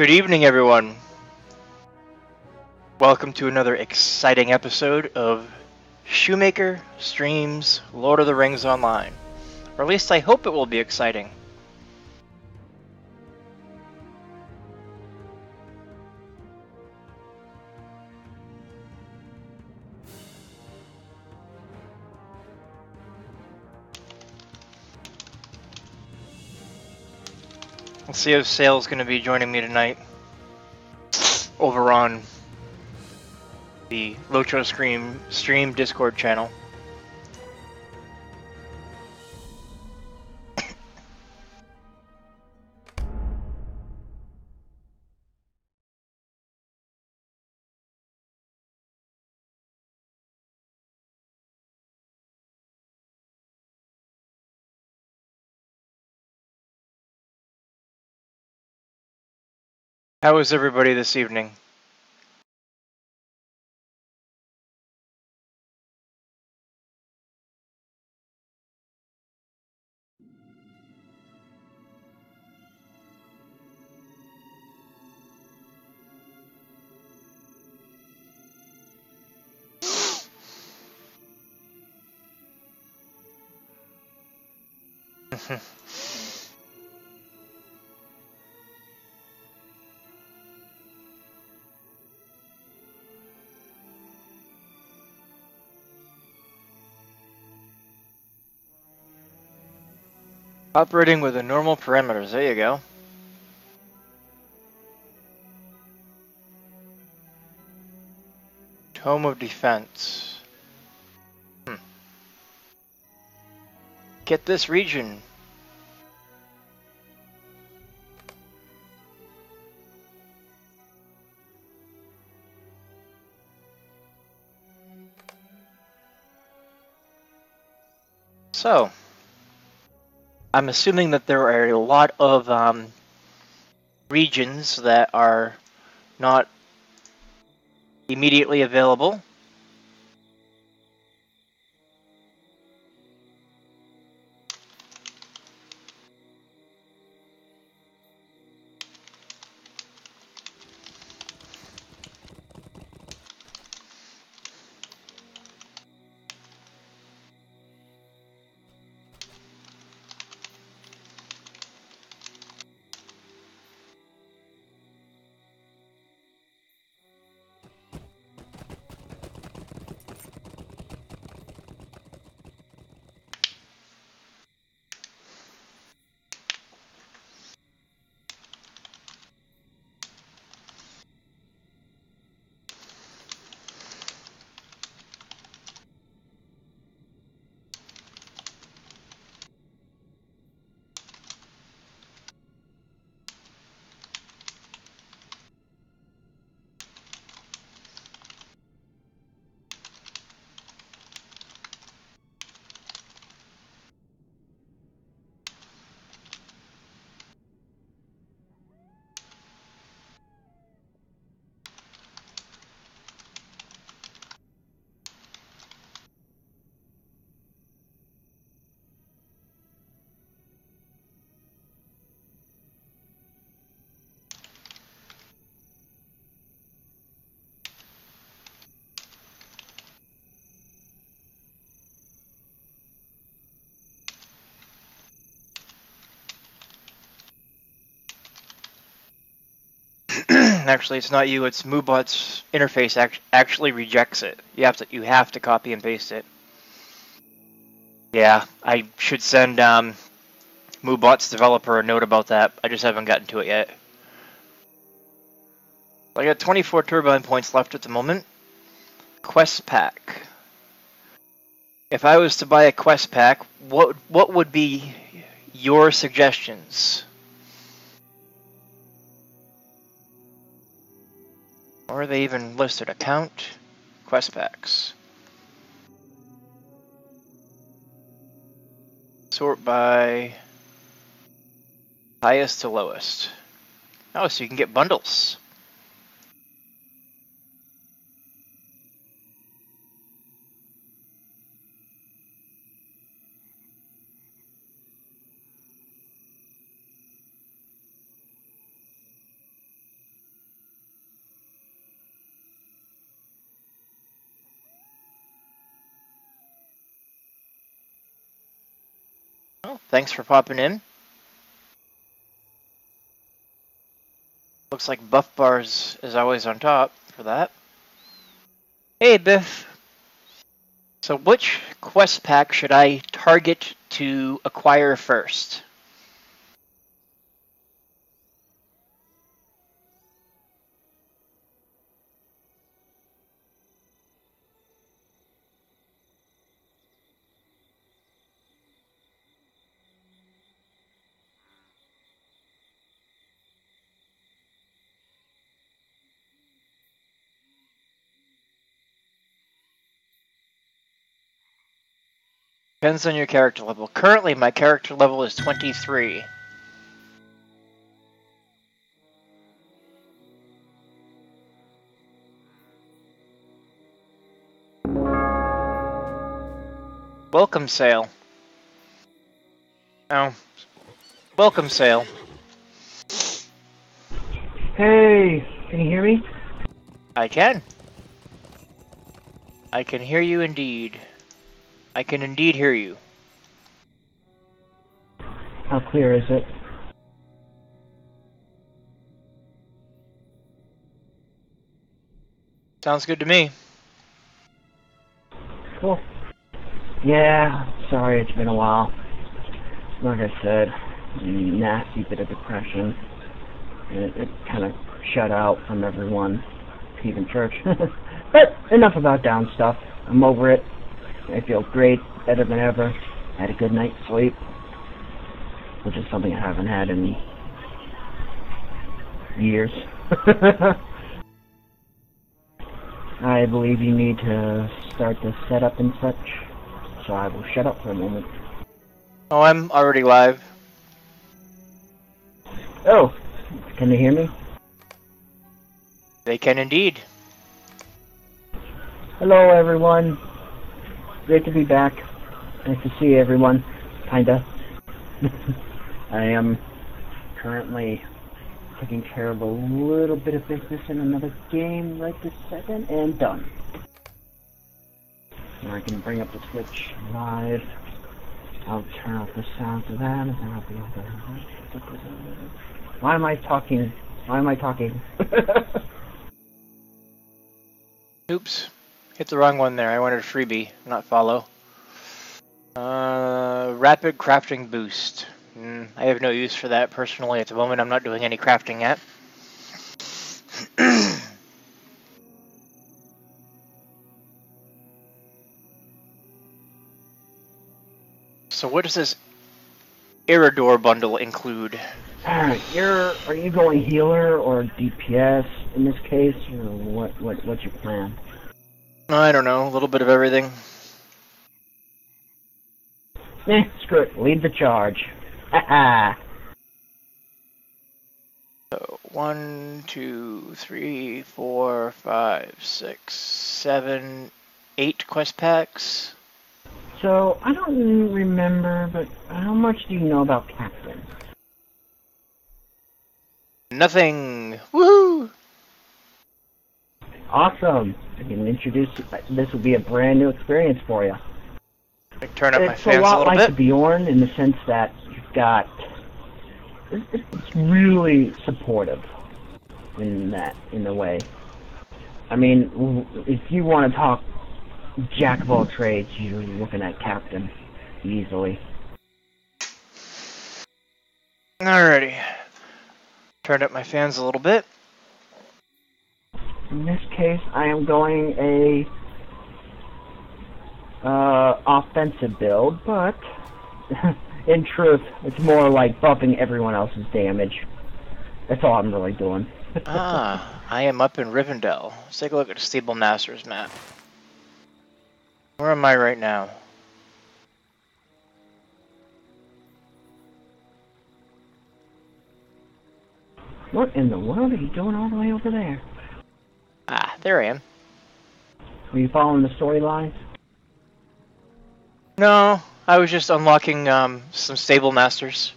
Good evening, everyone. Welcome to another exciting episode of Shoemaker Streams Lord of the Rings Online. Or at least I hope it will be exciting. See if Sale's going to be joining me tonight over on the Locho Scream Stream Discord channel. How is everybody this evening? Operating with the normal parameters, there you go. Tome of Defense. Hmm. Get this region. So, I'm assuming that there are a lot of um, regions that are not immediately available. Actually it's not you, it's MooBot's interface act actually rejects it. You have to you have to copy and paste it. Yeah, I should send um, developer a note about that. I just haven't gotten to it yet. I got 24 turbine points left at the moment. Quest pack. If I was to buy a quest pack, what what would be your suggestions? Or they even listed account, quest packs. Sort by highest to lowest. Oh, so you can get bundles. Thanks for popping in. Looks like Buff Bars is always on top for that. Hey, Biff. So which quest pack should I target to acquire first? Depends on your character level. Currently, my character level is 23. Welcome, Sale. Oh. Welcome, Sale. Hey, can you hear me? I can. I can hear you indeed. I can indeed hear you. How clear is it? Sounds good to me. Cool. Yeah, sorry it's been a while. Like I said, nasty bit of depression. And it, it kind of shut out from everyone, even church. but enough about down stuff. I'm over it. I feel great, better than ever. I Had a good night's sleep, which is something I haven't had in years. I believe you need to start the setup and such, so I will shut up for a moment. Oh, I'm already live. Oh, can you hear me? They can indeed. Hello, everyone. Great to be back. Nice to see everyone. Kinda. I am currently taking care of a little bit of business in another game right this second, and done. Now I can bring up the Switch live. I'll turn off the sound to that, and then I'll be able to... Why am I talking? Why am I talking? Oops. Hit the wrong one there. I wanted a freebie, not follow. Uh, rapid crafting boost. Mm, I have no use for that personally at the moment. I'm not doing any crafting yet. so what does this Eriador bundle include? Alright, you're are you going healer or DPS in this case, or what what what's your plan? I don't know, a little bit of everything. Eh, screw it, lead the charge. Haha. So, one, two, three, four, five, six, seven, eight quest packs. so I don't remember, but how much do you know about Captain? Nothing. Woohoo! Awesome. I can introduce this will be a brand new experience for you. Turn up my it's fans a a, lot little like bit. Bjorn in the sense that you've got it's really supportive in that in a way. I mean, if you want to talk jack of all trades, you're looking at Captain easily. Alrighty. Turn up my fans a little bit. In this case, I am going a uh, offensive build, but in truth, it's more like buffing everyone else's damage. That's all I'm really doing. ah, I am up in Rivendell. Let's take a look at the Stable Masters map. Where am I right now? What in the world are you doing all the way over there? Ah, there I am. Are you following the storyline? No, I was just unlocking um, some Stable Masters.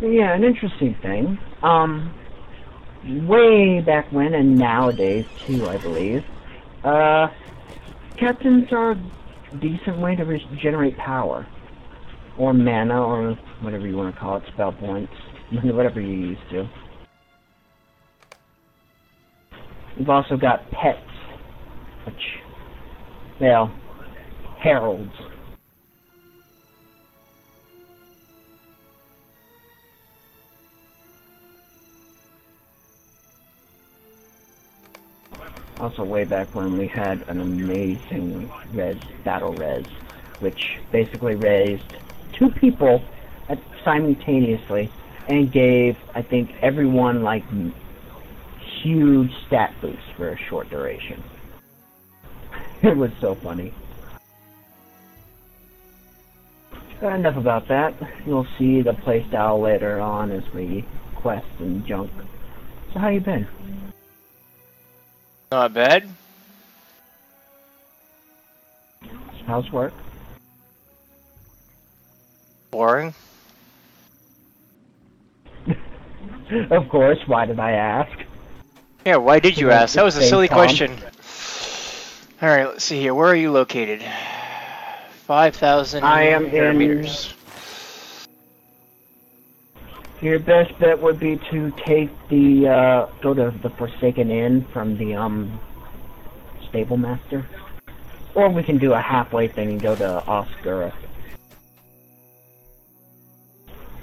Yeah, an interesting thing. Um, way back when, and nowadays too, I believe. Uh, captains are a decent way to regenerate power. Or mana, or whatever you want to call it, spell points. whatever you're used to. We've also got pets, which, well, heralds. Also, way back when we had an amazing res battle res, which basically raised two people at, simultaneously and gave, I think, everyone like huge stat boosts for a short duration. it was so funny. But enough about that. You'll see the playstyle later on as we quest and junk. So how you been? Not bad. How's work? Boring. of course, why did I ask? Yeah, why did you ask? That was a silly Tom. question. Alright, let's see here. Where are you located? 5,000 I am in- meters. Your best bet would be to take the, uh, go to the Forsaken Inn from the, um, Stable Master. Or we can do a halfway thing and go to Oscar.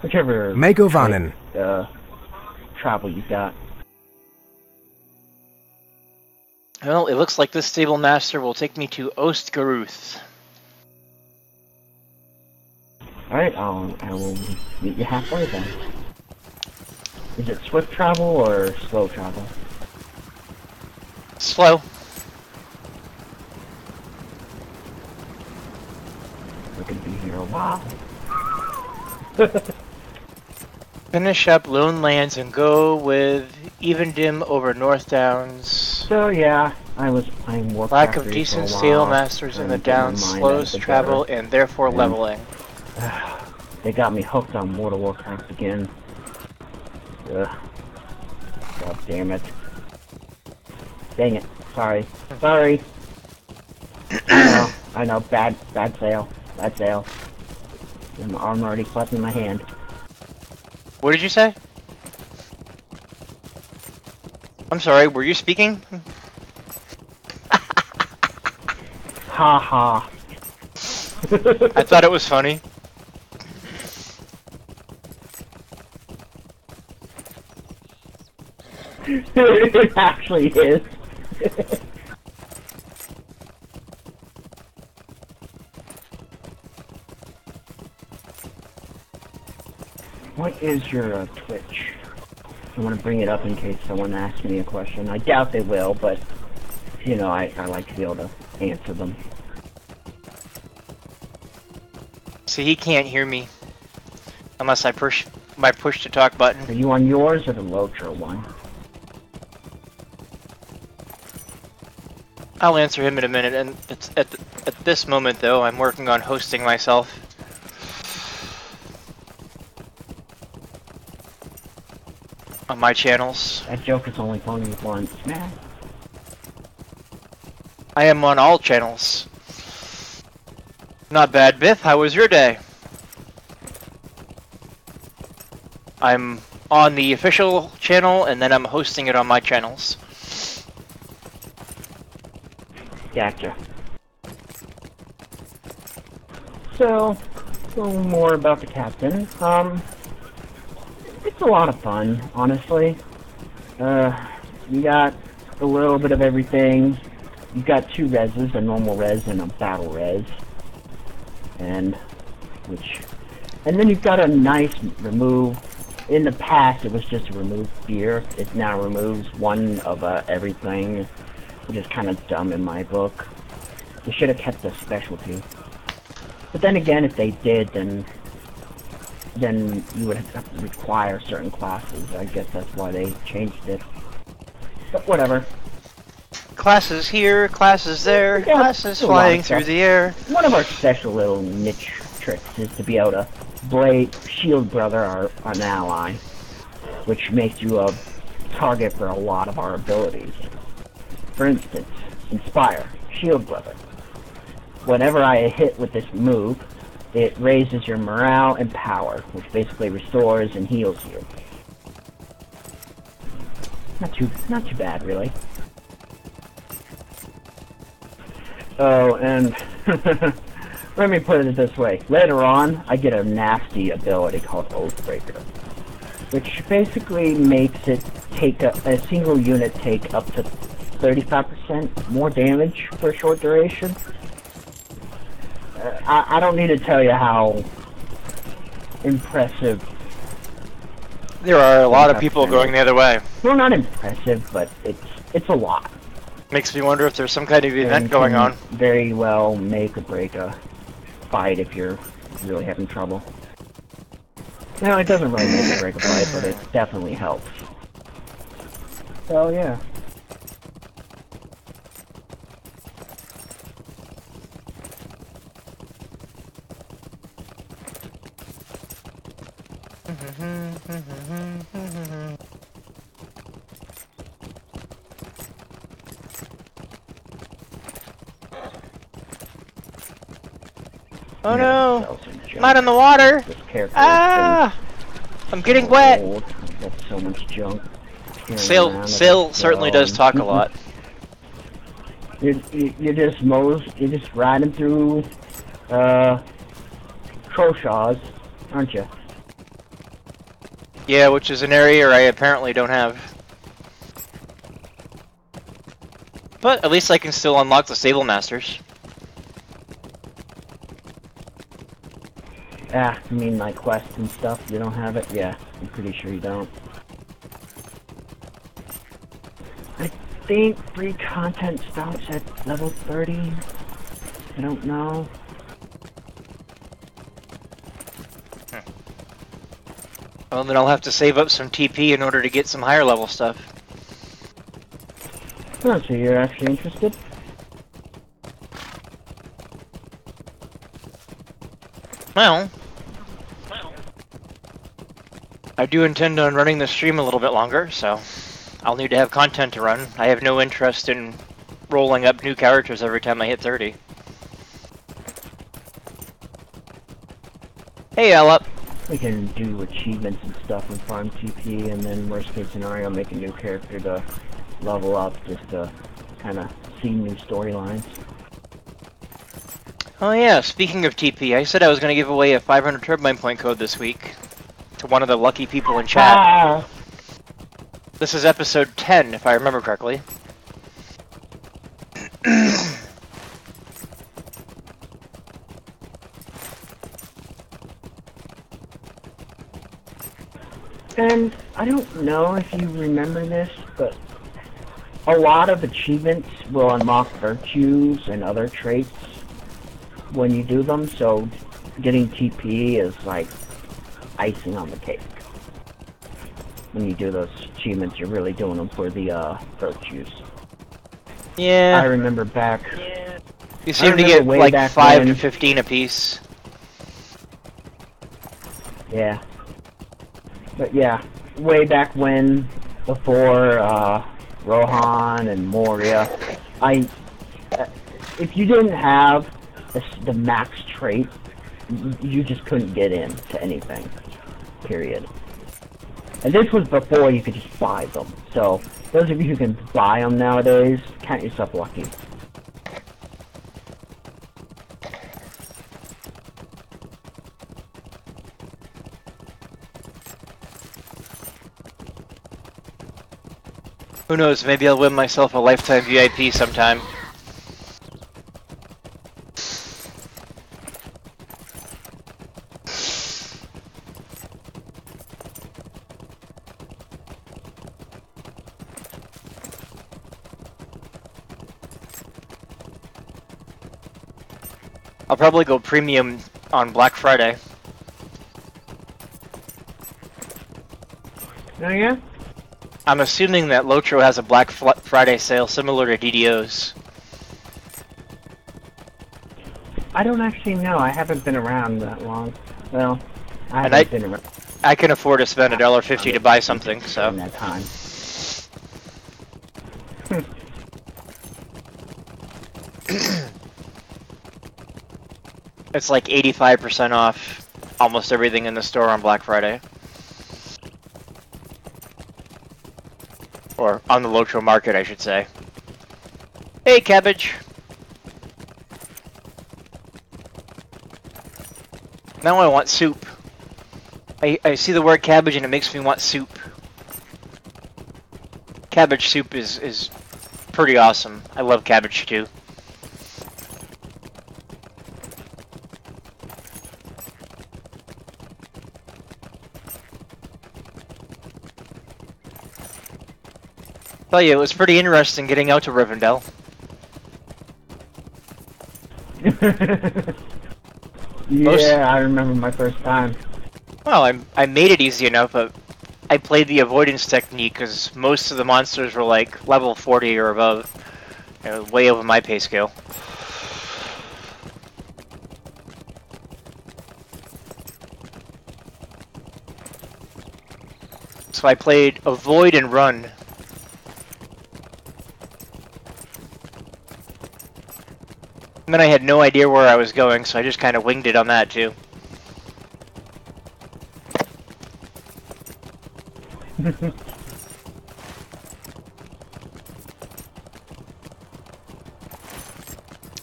Whichever Megovanen. uh, travel you got. Well, it looks like this stable master will take me to Ost Guruth. Alright, I'll, I will meet you halfway then. Is it swift travel or slow travel? Slow. We're gonna be here a while. Finish up Lone Lands and go with Evendim over North Downs. So yeah, I was playing Warcraft Lack of decent steel masters in the Downs slows the travel better. and therefore Yeah. leveling. They got me hooked on World of Warcraft again. Ugh. God damn it. Dang it. Sorry. Sorry. I know. I know. Bad, bad sale. Bad sale. And my arm already clapping my hand. What did you say? I'm sorry, were you speaking? Ha ha. I thought it was funny. it actually is. what is your uh, Twitch? I want to bring it up in case someone asks me a question. I doubt they will, but you know, I, I like to be able to answer them. See, he can't hear me. Unless I push my push to talk button. Are you on yours or the Lotro one? I'll answer him in a minute, and it's at, at this moment, though, I'm working on hosting myself. On my channels. That joke is only funny once, man. I am on all channels. Not bad, Biff. How was your day? I'm on the official channel, and then I'm hosting it on my channels. Gotcha. So, a little more about the captain. Um, it's a lot of fun, honestly. Uh, you got a little bit of everything. You've got two reses, a normal res and a battle res. And, which, and then you've got a nice remove. In the past, it was just a remove gear. It now removes one of uh, everything which is kind of dumb in my book. They should have kept the specialty. But then again, if they did, then then you would have to require certain classes. I guess that's why they changed it. But whatever. Classes here, classes there, Yeah, classes a lot of flying through the air. One of our special little niche tricks is to be able to blade shield brother our an ally, which makes you a target for a lot of our abilities. For instance, inspire, shield brother. whenever I hit with this move, it raises your morale and power, which basically restores and heals you. Not too, not too bad, really. Oh, and let me put it this way. Later on, I get a nasty ability called Oathbreaker, which basically makes it take a, a single unit take up to 35% more damage for a short duration. I, I don't need to tell you how impressive. There are a lot of people going the other way. Well, not impressive, but it's it's a lot. Makes me wonder if there's some kind of event and going on. Very well make or break a fight if you're really having trouble. No, it doesn't really make or break a fight, but it definitely helps. So yeah. Oh Yeah, no! sell some junk. Not in the water! Ah! I'm getting wet! Old. So much junk. Sail, Sail certainly does talk a lot. You're, you- you're just mows, you're just riding through, uh, Trollshaws, aren't you? Yeah, which is an area I apparently don't have. But at least I can still unlock the Stable Masters. Ah, I mean my quests and stuff, you don't have it? Yeah, I'm pretty sure you don't. I think free content stops at level 30. I don't know. Um, well, then I'll have to save up some TP in order to get some higher level stuff. Oh, so you're actually interested? Well, I do intend on running the stream a little bit longer, so I'll need to have content to run. I have no interest in rolling up new characters every time I hit 30. Hey, Ella. We can do achievements and stuff and farm TP, and then worst case scenario, make a new character to level up, just to kind of see new storylines. Oh yeah, speaking of TP, I said I was going to give away a 500 Turbine Point code this week to one of the lucky people in chat. Ah! This is episode 10, if I remember correctly. And I don't know if you remember this, but a lot of achievements will unlock virtues and other traits when you do them, so getting TP is like icing on the cake. When you do those achievements, you're really doing them for the uh, virtues. Yeah. I remember back Yeah. you seem to get like back 5 to when- 15 apiece. Yeah. But yeah, way back when, before uh, Rohan and Moria, I, uh, if you didn't have the, the max trait, you just couldn't get in to anything. Period. And this was before you could just buy them. So those of you who can buy them nowadays, count yourself lucky. Who knows, maybe I'll win myself a lifetime VIP sometime. I'll probably go premium on Black Friday. Oh yeah? I'm assuming that Lotro has a Black Friday sale similar to DDO's. I don't actually know. I haven't been around that long. Well, I haven't I- been around I can afford to spend a dollar fifty to buy something, so. in that time. It's like 85% off almost everything in the store on Black Friday. Or on the local market, I should say. Hey, cabbage! Now I want soup. I, I see the word cabbage and it makes me want soup. Cabbage soup is, is pretty awesome. I love cabbage too. Tell you, it was pretty interesting getting out to Rivendell. yeah, Most- I remember my first time. Well, I, I made it easy enough, but I played the avoidance technique because most of the monsters were like level 40 or above. It was way over my pay scale. So I played avoid and run. And then I had no idea where I was going, so I just kind of winged it on that too.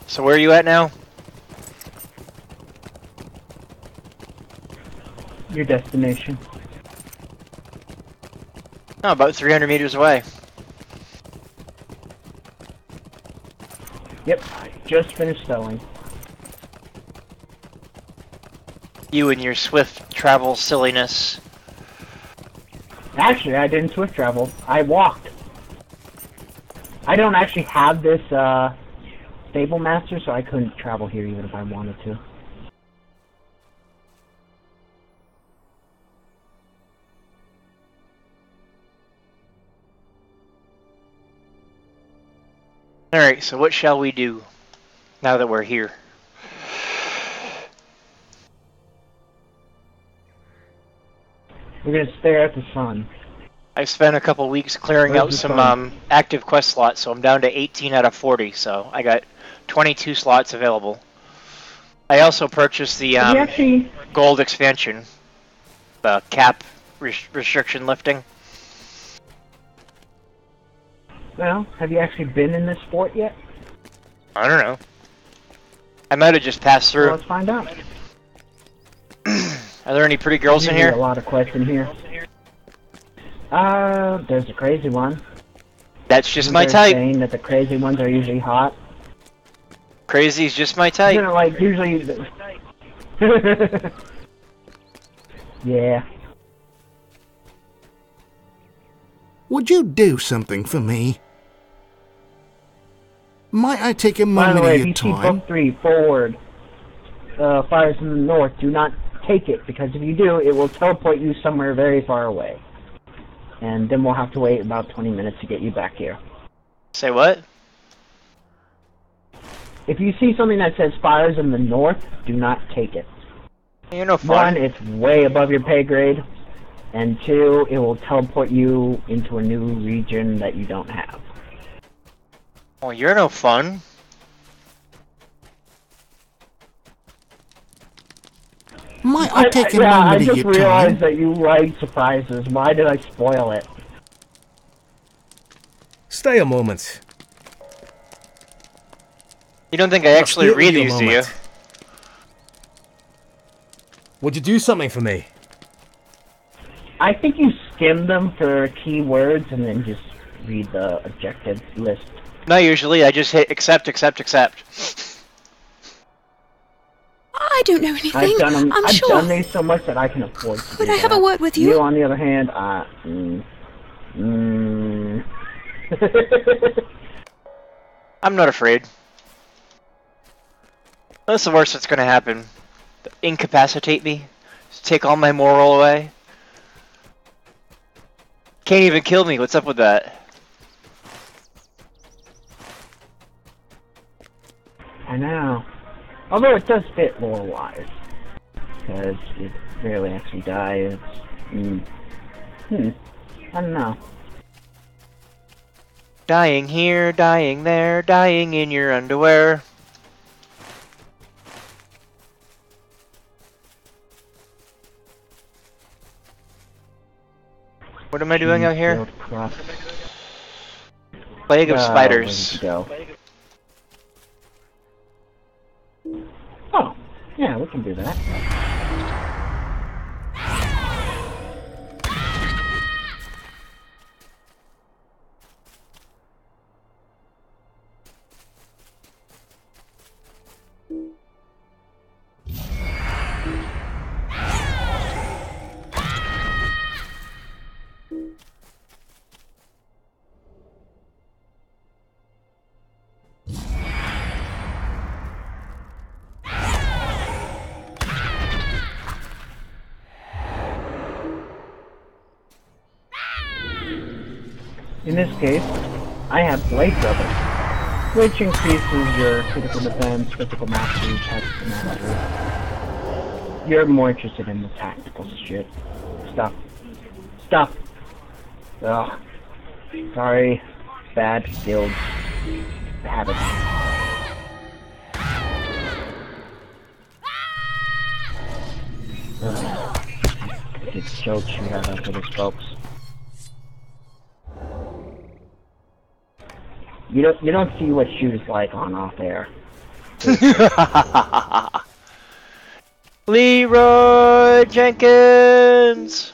So where are you at now? Your destination. Oh, about 300 meters away. Yep, I just finished sewing. You and your swift travel silliness. Actually, I didn't swift travel. I walked. I don't actually have this uh, stable master, so I couldn't travel here even if I wanted to. Alright, so what shall we do now that we're here? We're gonna stare at the sun. I spent a couple weeks clearing Where's out some um, active quest slots, so I'm down to 18 out of 40, so I got 22 slots available. I also purchased the um, actually? gold expansion, the cap res- restriction lifting. Well, have you actually been in this fort yet? I don't know. I might have just passed Well, through. let's find out. Are there any pretty girls in here? A lot of quests in here. Uh, there's a crazy one. That's just Isn't my there a type. Saying that the crazy ones are usually hot. Crazy's just my Isn't type. it like usually? Yeah. Would you do something for me? Might I take a By the moment way, of if your you see time? book three forward, uh, fires in the north, do not take it because if you do, it will teleport you somewhere very far away, and then we'll have to wait about 20 minutes to get you back here. Say what? If you see something that says fires in the north, do not take it. You're no One, it's way above your pay grade, and two, it will teleport you into a new region that you don't have. Well, you're no fun. Might I take a yeah, I moment of just your realized time? that you like surprises. Why did I spoil it? Stay a moment. You don't think I actually Excuse read these, do you? Would you do something for me? I think you skim them for keywords and then just read the objective list. Not usually. I just hit accept, accept, accept. I don't know anything. I've done them. I'm I've sure. done these so much that I can afford to Could do I have a word with You, you? on the other hand, uh, mm, mm. I'm not afraid. That's the worst that's gonna happen. Incapacitate me. Take all my moral away. Can't even kill me. What's up with that? I know. Although it does fit lore-wise. Because it rarely actually dies. Mm. Hmm. I don't know. Dying here, dying there, dying in your underwear. What am I doing out here? Plague of spiders. Oh, yeah, we can do that. In this case, I have Blade Brother, which increases your critical defense, critical mastery, tactical mastery. You're more interested in the tactical shit. Stop. Stop. Ugh. Sorry. Bad guild habits. Ugh. It's so chewed after this, folks. You don't you don't see what shoes like on off air. Leroy Jenkins!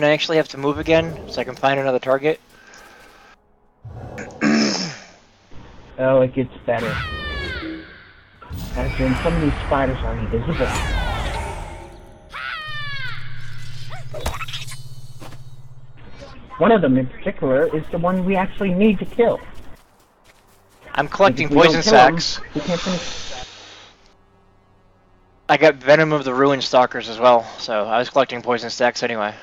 Mean, I actually have to move again so I can find another target. Oh, it gets better. As in, some of these spiders are invisible. One of them in particular is the one we actually need to kill. I'm collecting If we don't poison sacks. Finish. I got Venom of the Ruin Stalkers as well, so I was collecting poison sacks anyway.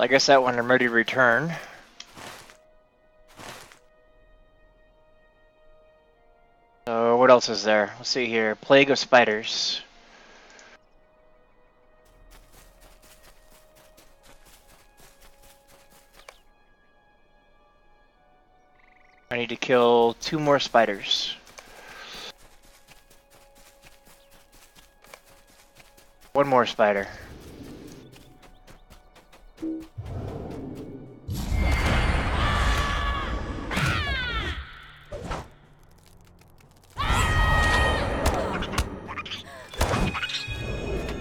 I guess that one I'm ready to return. So what else is there? Let's see here. Plague of Spiders. I need to kill two more spiders. One more spider.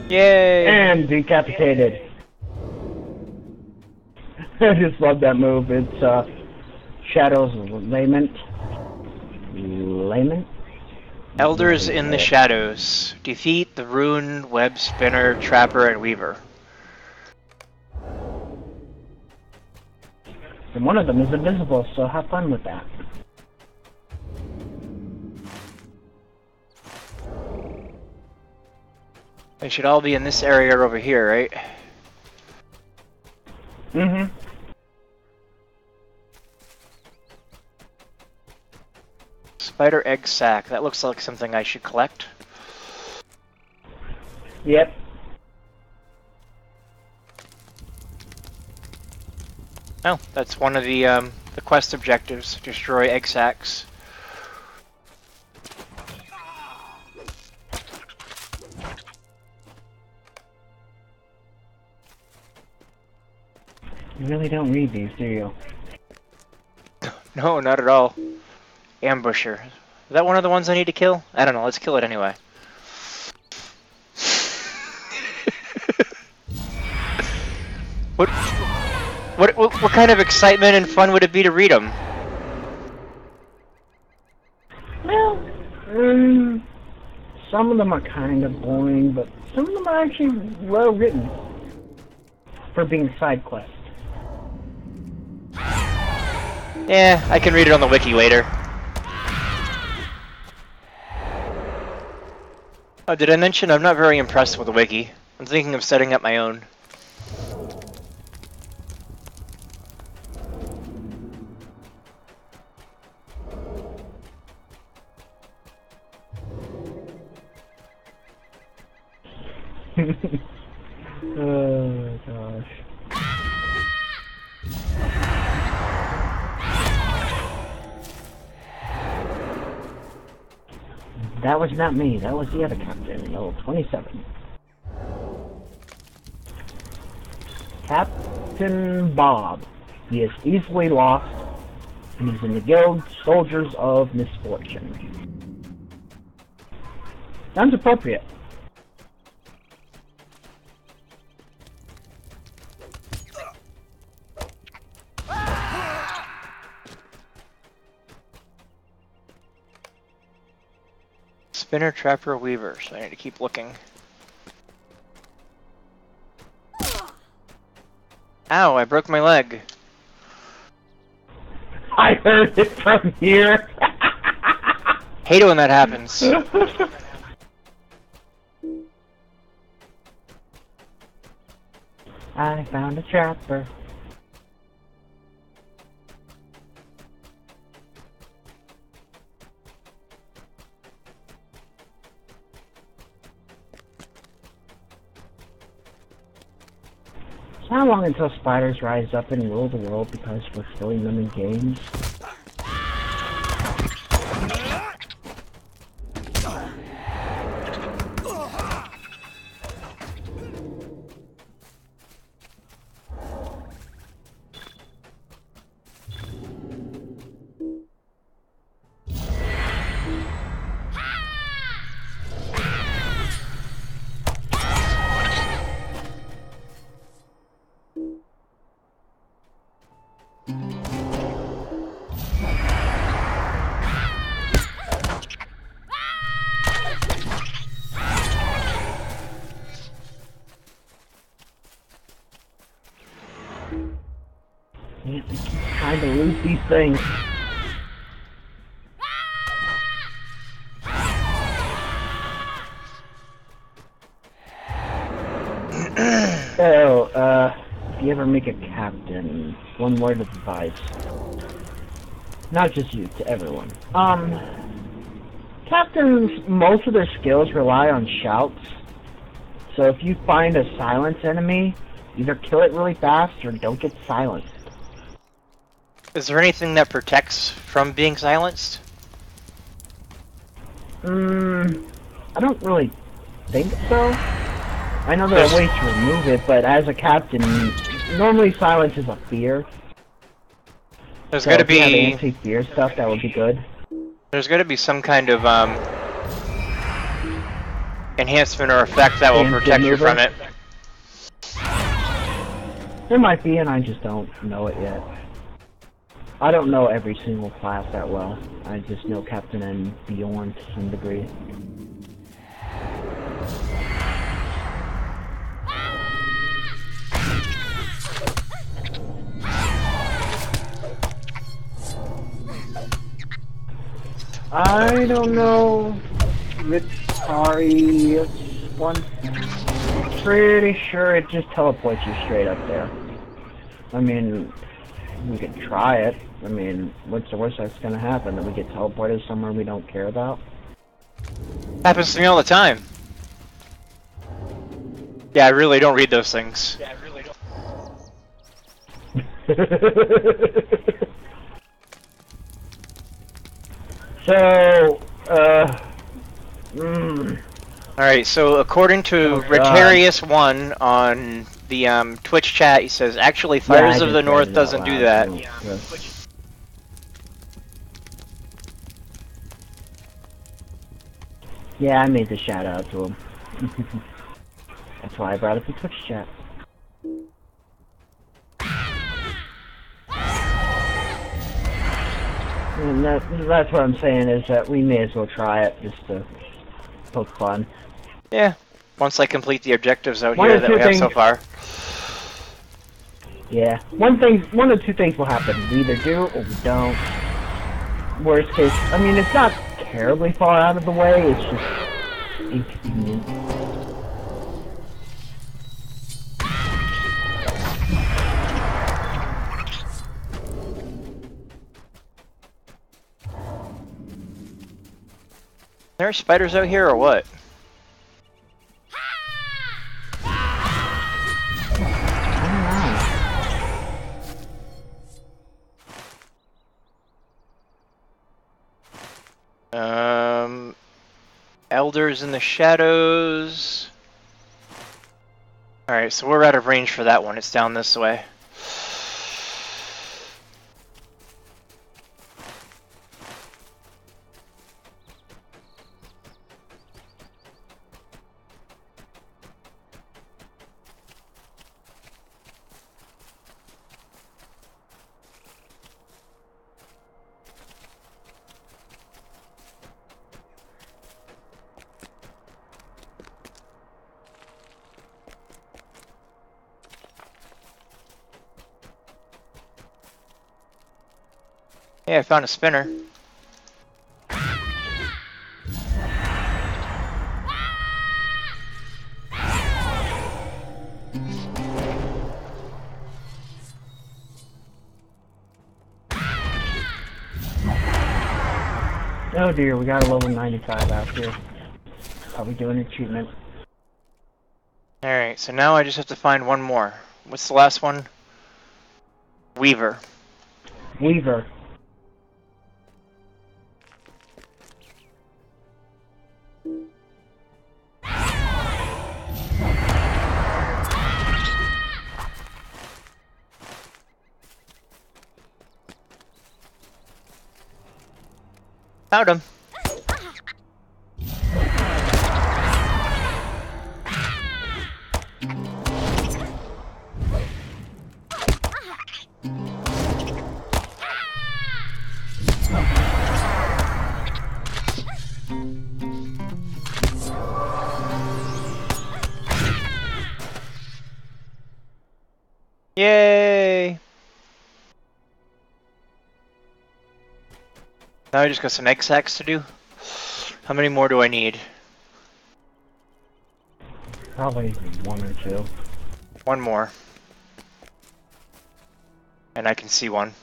Yay! And decapitated. I just love that move. It's uh, Shadows Lament. Lament? Elders in the Shadows. Defeat the Rune, Web Spinner, Trapper, and Weaver. And one of them is invisible, so have fun with that. They should all be in this area over here, right? Mm-hmm. Spider egg sack. That looks like something I should collect. Yep. Oh, that's one of the um, the quest objectives. Destroy egg sacks. You really don't read these, do you? No, not at all. Ambusher. Is that one of the ones I need to kill? I don't know. Let's kill it anyway. what, what, what, what kind of excitement and fun would it be to read them? Well, um, some of them are kind of boring, but some of them are actually well written for being side quests. Yeah, I can read it on the wiki later. Oh, did I mention I'm not very impressed with the wiki? I'm thinking of setting up my own. oh That was not me, that was the other captain, level 27. Captain Bob. He is easily lost, and he's in the guild Soldiers of Misfortune. Sounds appropriate. Spinner, Trapper, Weaver, so I need to keep looking. Ow, I broke my leg. I heard it from here. Hate it when that happens. I found a trapper. Long until spiders rise up and rule the world because we're killing them in games? These so, uh, if you ever make a captain, one word of advice. Not just you, to everyone. Um, captains, most of their skills rely on shouts. So if you find a silence enemy, either kill it really fast or don't get silenced. Is there anything that protects from being silenced? Mm, I don't really think so. I know there are ways to remove it, but as a captain, normally silence is a fear. There's So you be anti-fear stuff, that would be good. there's gotta be some kind of um enhancement or effect that will protect you from it. There might be, and I just don't know it yet. I don't know every single class that well. I just know Captain and Bjorn to some degree. I don't know. Vitari one. Pretty sure it just teleports you straight up there. I mean, we could try it. I mean, what's the worst that's gonna happen? That we get teleported somewhere we don't care about? Happens to me all the time. Yeah, I really don't read those things. Yeah, I really don't. so, uh, mm, Alright, so according to Oh, Retarius1 on the um, Twitch chat, he says, actually, yeah, Fires of the North doesn't do that. too. Yeah. Yeah, I made the shout out to him. That's why I brought up the Twitch chat. And that, that's what I'm saying is that we may as well try it just to poke fun. Yeah, once I complete the objectives out One here that two we have so things- far. Yeah, one thing, one of two things will happen. We either do or we don't. Worst case, I mean, it's not terribly far out of the way. It's just inconvenient. There are spiders out here or what? Um, elders in the shadows. All right, so we're out of range for that one. It's down this way. Found a spinner. Oh dear, we got a level 95 out here. Probably doing a treatment. Alright, so now I just have to find one more. What's the last one? Weaver. Weaver. Found him. I just got some egg sacs to do. How many more do I need? Probably one or two. One more. And I can see one.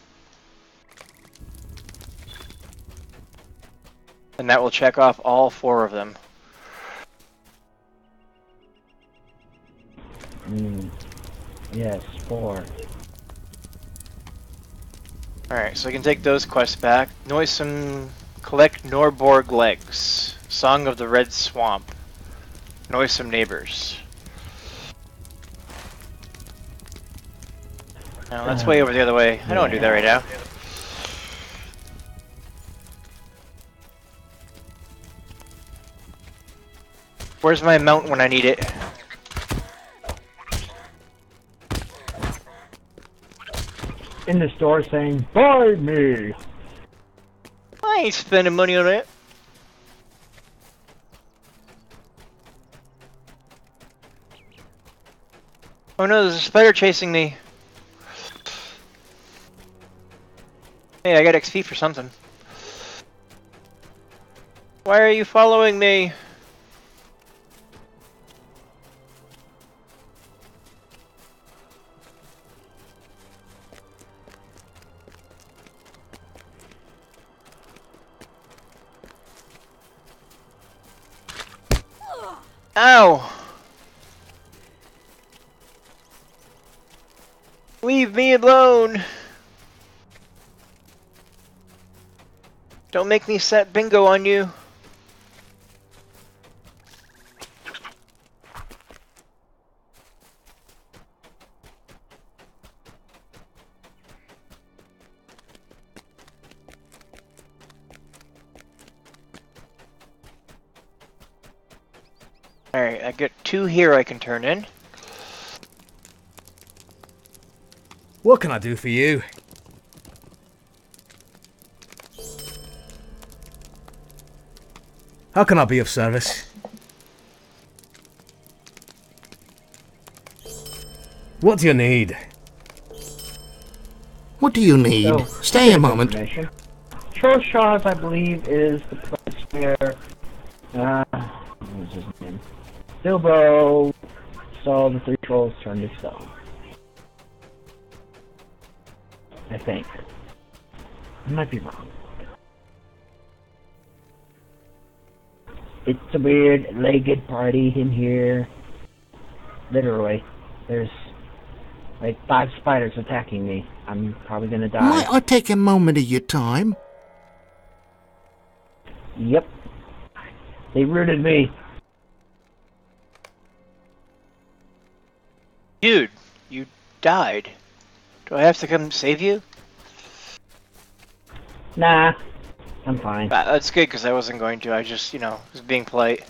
And that will check off all four of them. Mm. Yes, four. Alright, so I can take those quests back. Noisome, collect Norborg legs. Song of the Red Swamp. Noisome neighbors. Now that's way over the other way. I don't want to do that right now. Where's my mount when I need it? In the store saying, Buy me! I ain't spending money on it. Oh no, there's a spider chasing me. Hey, I got XP for something. Why are you following me? Ow! Leave me alone! Don't make me set bingo on you. Here I can turn in. What can I do for you? How can I be of service? What do you need? What do you need? So, Stay a moment. information. Trollshaws, I believe, is the place where, uh, what was Bilbo saw the three trolls turn to stone. I think. I might be wrong. It's a weird legged party in here. Literally. There's like five spiders attacking me. I'm probably gonna die. Might I take a moment of your time? Yep. They rooted me. Dude, you died. Do I have to come save you? Nah. I'm fine. Uh, That's good because I wasn't going to. I just, you know, was being polite.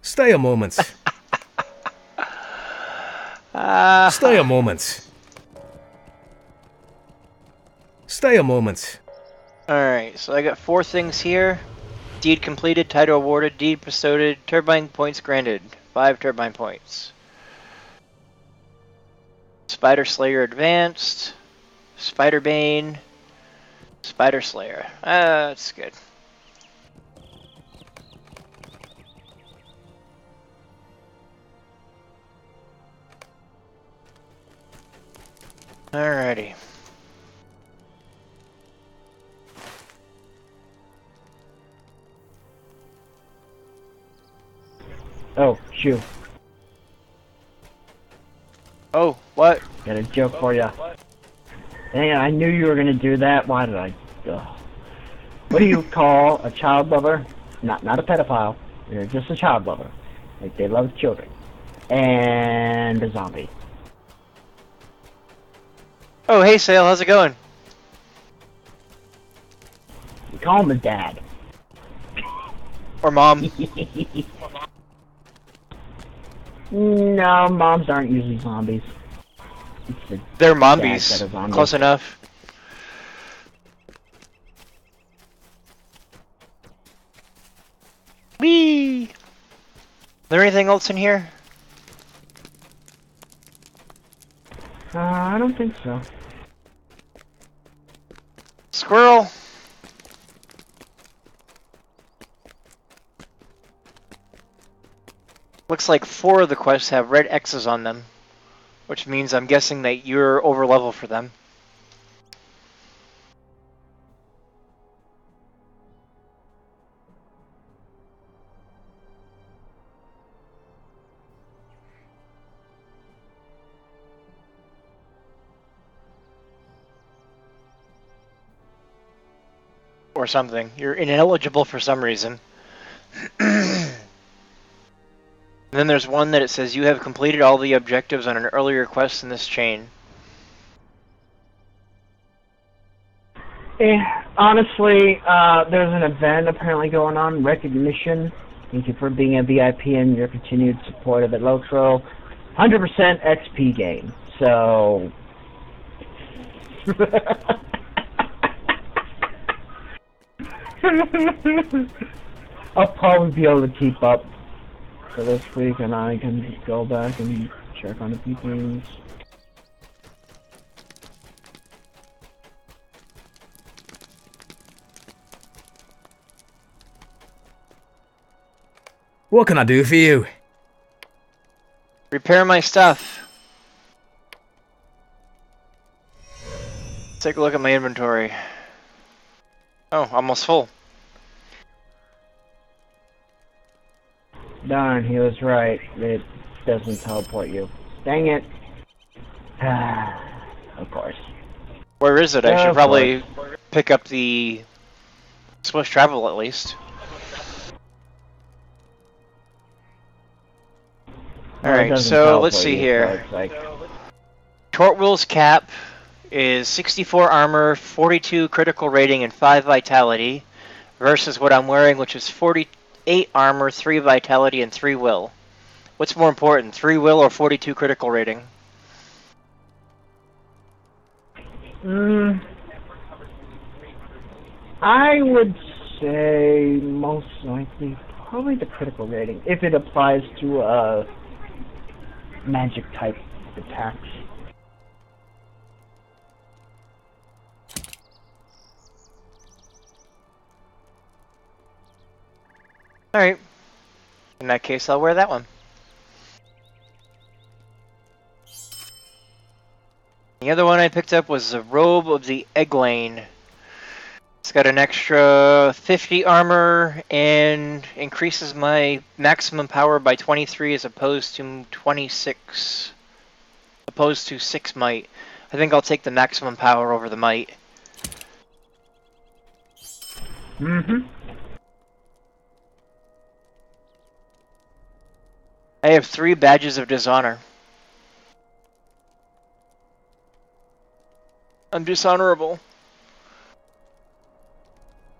Stay a moment. Ah, Stay a moment. Stay a moment. Alright, so I got four things here. Deed completed, title awarded, deed bestowed, turbine points granted. Five turbine points. Spider Slayer advanced. Spider Bane. Spider Slayer. Ah, that's good. Alrighty. Oh, shoot. Oh, what? Got a joke for you. Dang it, I knew you were gonna do that. Why did I? Ugh. What do you call a child lover? Not not a pedophile. You're just a child lover. Like they love children. And a zombie. Oh, hey, Sale, how's it going? You call him a dad. Or mom? no, moms aren't usually zombies. The They're mombies. said a zombie. Close enough. Whee! Is there anything else in here? Uh, I don't think so. Squirrel! Looks like four of the quests have red X's on them, which means I'm guessing that you're over level for them. Or something. You're ineligible for some reason. And then there's one that it says you have completed all the objectives on an earlier quest in this chain. Eh, honestly, uh, there's an event apparently going on, recognition. Thank you for being a VIP and your continued support of the Lotro. 100% XP gain. So. I'll probably be able to keep up for this week and I can go back and check on a few things. What can I do for you? Repair my stuff. Take a look at my inventory. Oh, almost full. Darn, he was right. It doesn't teleport you. Dang it. of course. Where is it? I should probably pick up the Swift Travel at least. Alright, so let's see you, here. like, Tortwill's cap is 64 armor, 42 critical rating, and 5 vitality, versus what I'm wearing, which is 48 armor, 3 vitality, and 3 will. What's more important, 3 will or 42 critical rating? mm, I would say most likely probably the critical rating if it applies to uh magic type attacks. Alright. In that case, I'll wear that one. The other one I picked up was the Robe of the Egglane. It's got an extra 50 armor and increases my maximum power by 23 as opposed to 26. Opposed to 6 might. I think I'll take the maximum power over the might. Mm-hmm. I have three badges of dishonor. I'm dishonorable.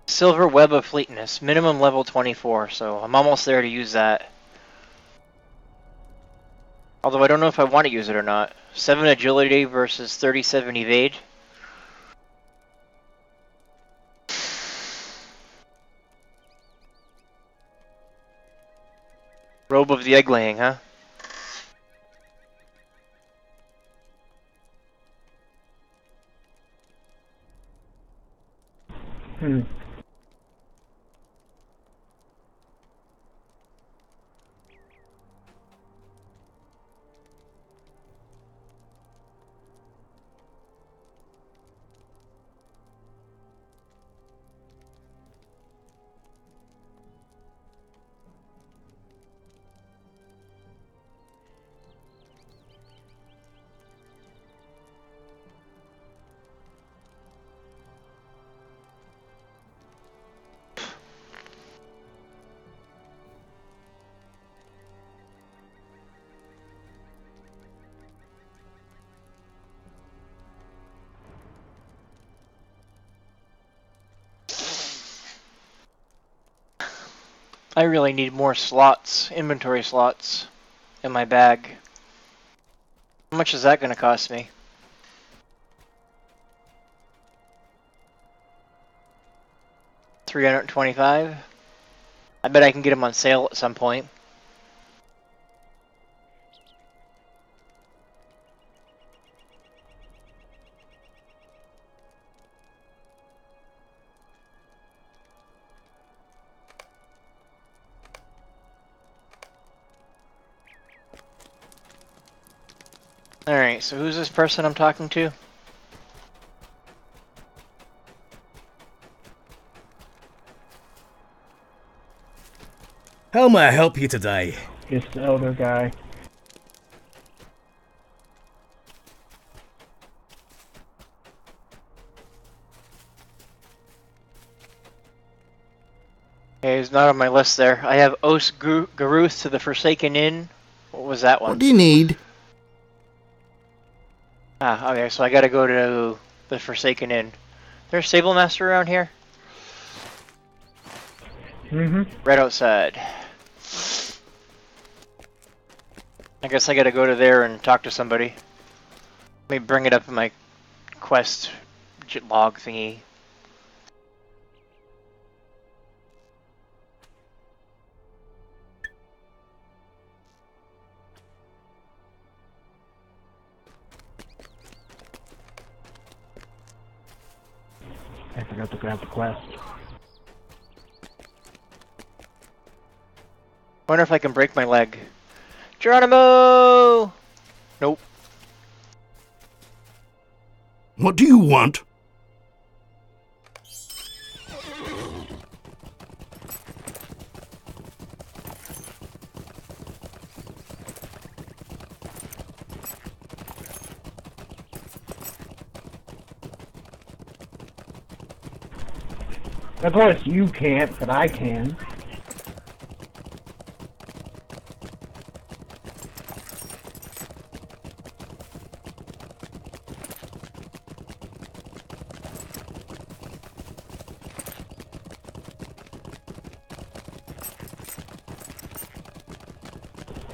Silver Web of Fleetness, minimum level 24, so I'm almost there to use that. Although I don't know if I want to use it or not. 7 agility versus 37 evade. Of the egg laying, huh? Hmm. I really need more slots, inventory slots, in my bag. How much is that going to cost me? Three hundred twenty-five. I bet I can get them on sale at some point. So who's this person I'm talking to? How may I help you today? Just the elder guy. Okay, he's not on my list there. I have Ost Guruth to the Forsaken Inn. What was that one? What do you need? Ah, okay, so I gotta go to the Forsaken Inn. There's Stable Master around here? Mm-hmm. Right outside. I guess I gotta go to there and talk to somebody. Let me bring it up in my quest log thingy. Grab the quest. Wonder if I can break my leg. Geronimo! Nope. What do you want? Of course you can't, but I can.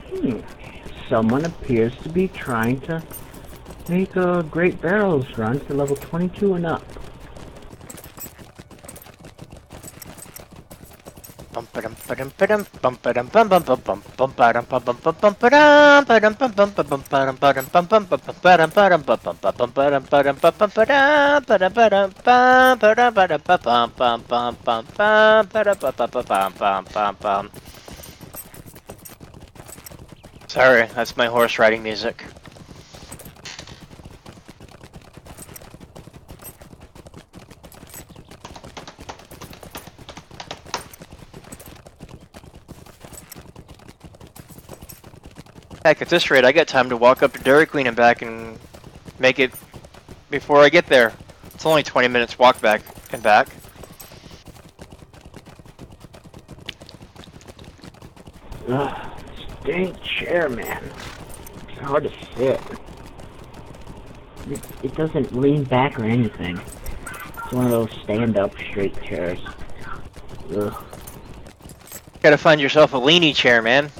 Hmm. Someone appears to be trying to make a Great Barrows run to level 22 and up. Sorry, that's my horse riding music. Heck, at this rate, I got time to walk up to Dairy Queen and back and make it before I get there. It's only 20 minutes walk back and back. Ugh, stink chair, man. It's hard to sit. It, it doesn't lean back or anything. It's one of those stand-up straight chairs. Ugh. Gotta find yourself a leany chair, man.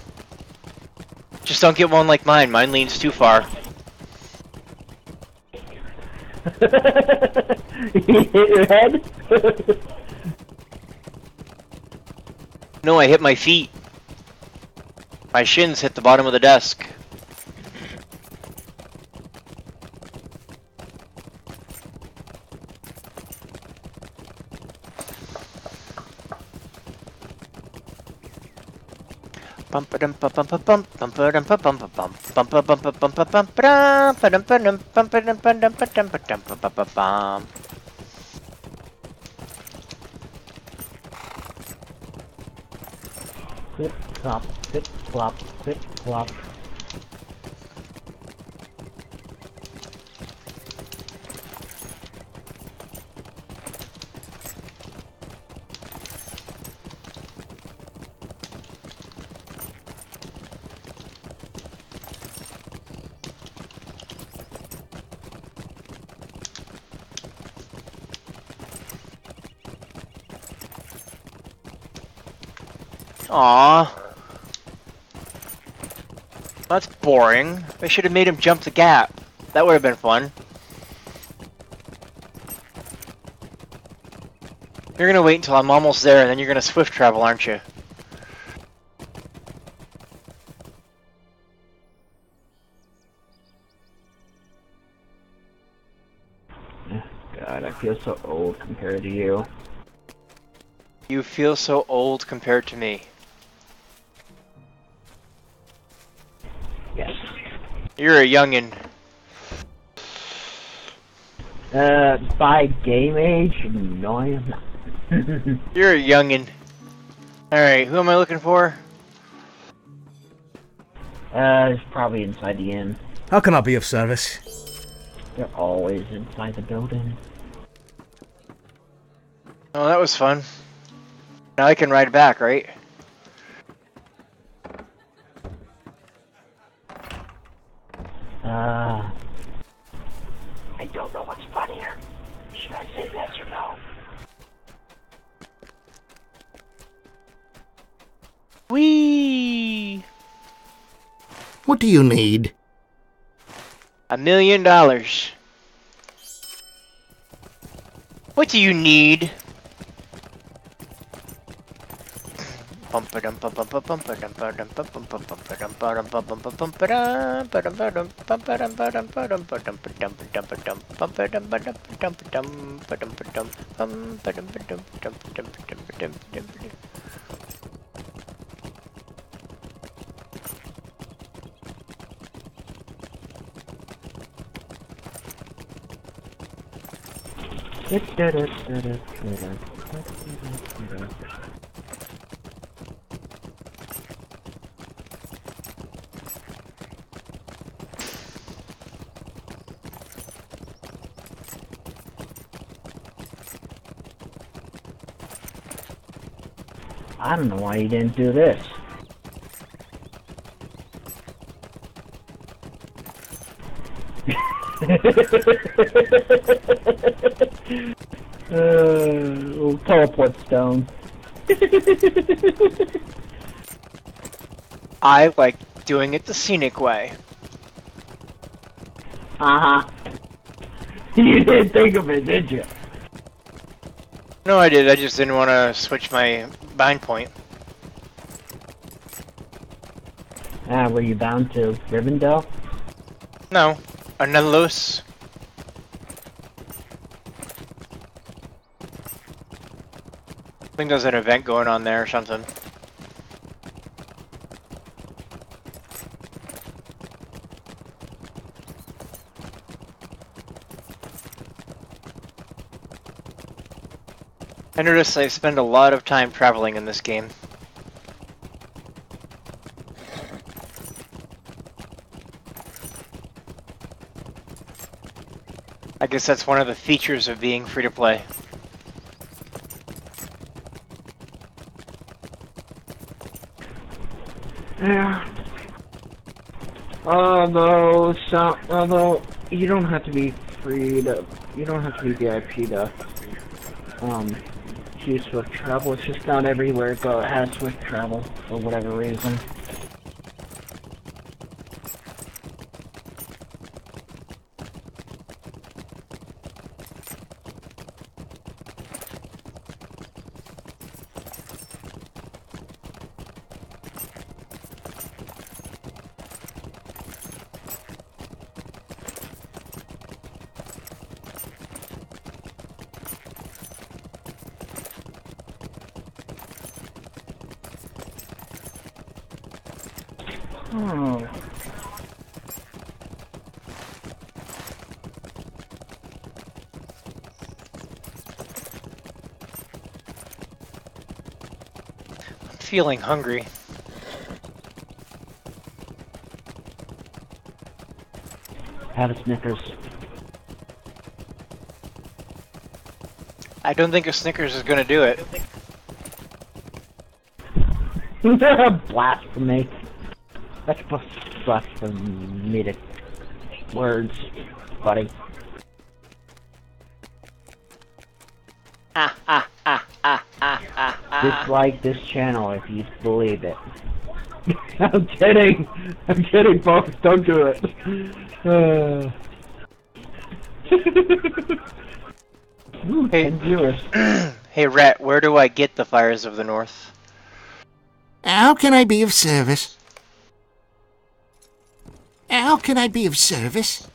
Just don't get one like mine. Mine leans too far. you hit your head? No, I hit my feet. My shins hit the bottom of the desk. Clip, clop, clip, clop, clip, clop. Aw. That's boring. They should have made him jump the gap. That would have been fun. You're gonna wait until I'm almost there and then you're gonna swift travel, aren't you? God, I feel so old compared to you. You feel so old compared to me. You're a youngin'. Uh, by game age? No, I am not. You're a youngin'. Alright, who am I looking for? uh, it's probably inside the inn. How can I be of service? They're always inside the building. Oh, that was fun. Now I can ride back, right? Do you need? A million dollars. What do you need? I don't know why you didn't do this. Northwood stone. I like doing it the scenic way. Uh huh. You didn't think of it, did you? No, I did. I just didn't want to switch my bind point. Ah, were you bound to Rivendell? No, Anellos. Think there's an event going on there or something. I notice I spend a lot of time traveling in this game. I guess that's one of the features of being free to play. Yeah. Although, although you don't have to be free to, you don't have to be VIP to um use Swift travel. It's just not everywhere go has Swift travel for whatever reason. I'm feeling hungry. Have a Snickers. I don't think a Snickers is gonna do it. Blasphemy. That's blas- blasphemic words, buddy. Ah, ah, ah, ah, ah, ah, ah. Dislike this channel if you believe it. I'm kidding. I'm kidding, folks. Don't do it. Uh. Ooh, Hey. viewers. Hey, Rat, where do I get the Fires of the North? How can I be of service? Can I be of service?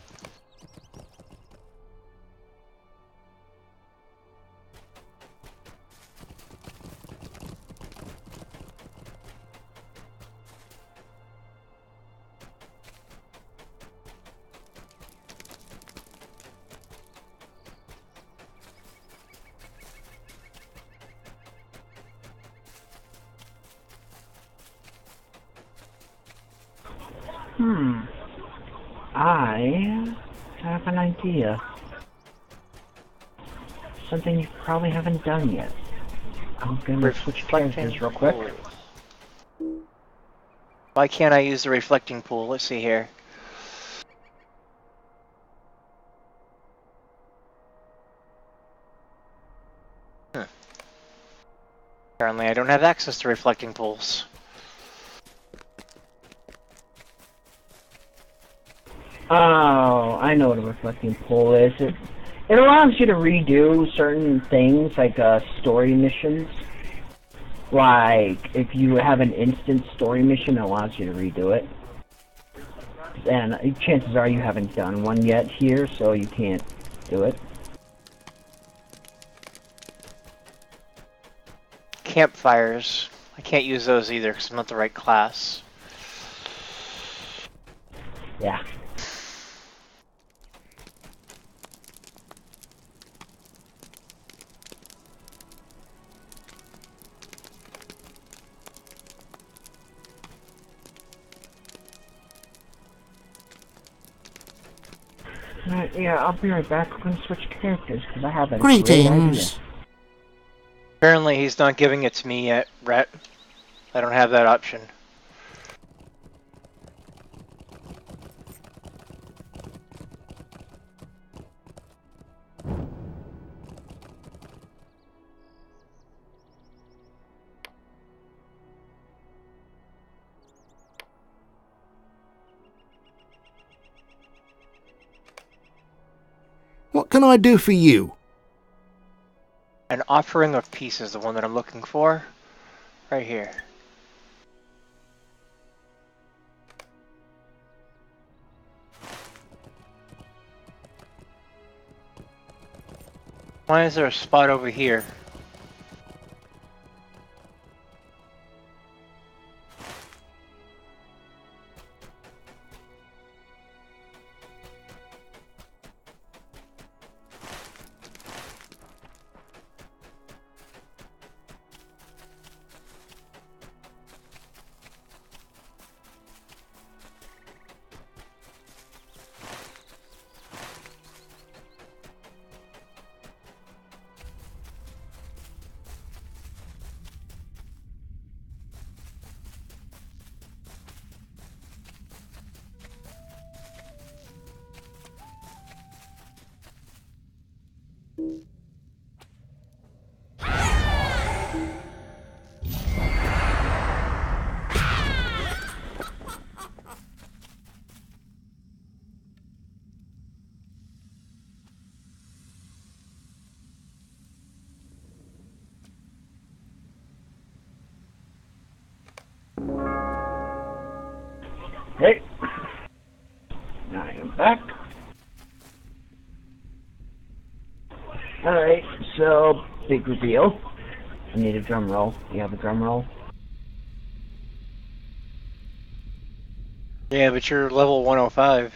Haven't done yet. I'm gonna switch characters real quick. Why can't I use the reflecting pool? Let's see here. Hmm. Apparently I don't have access to reflecting pools. Oh, I know what a reflecting pool is. It allows you to redo certain things like uh, story missions. Like, if you have an instant story mission, it allows you to redo it. And chances are you haven't done one yet here, so you can't do it. Campfires. I can't use those either because I'm not the right class. Yeah. Yeah, I'll be right back. We're gonna switch characters because I have a great Greetings. idea. Apparently he's not giving it to me yet, Rhett. I don't have that option. can I do for you? An offering of peace is the one that I'm looking for. Right here. Why is there a spot over here? I am back. Alright, so big reveal. I need a drum roll. You have a drum roll? Yeah, but you're level 105.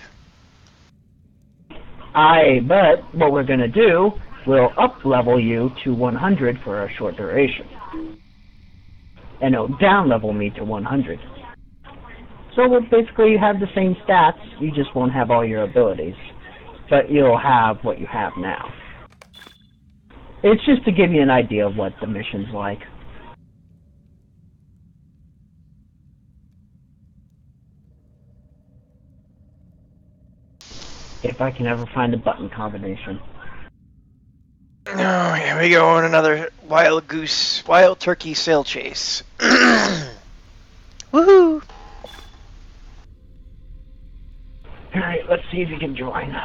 I but what we're gonna do, we'll up level you to 100 for a short duration. And it'll down level me to 100. So we'll basically have the same stats, you just won't have all your abilities. But you'll have what you have now. It's just to give you an idea of what the mission's like. If I can ever find a button combination. Oh, here we go on another wild goose, wild turkey sail chase. Woohoo! Alright, let's see if you can join.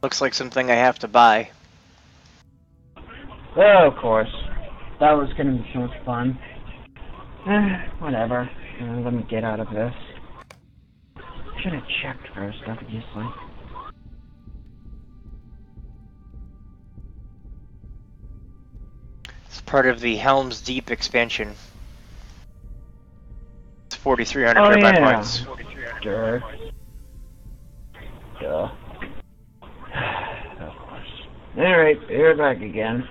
Looks like something I have to buy. Oh, of course. That was gonna be so much fun. Eh, whatever. Uh, let me get out of this. Should have checked first, obviously. It's part of the Helm's Deep expansion. It's 4,300 Oh, Turbine yeah. points. Sure. Duh. of course. Alright, you're back again.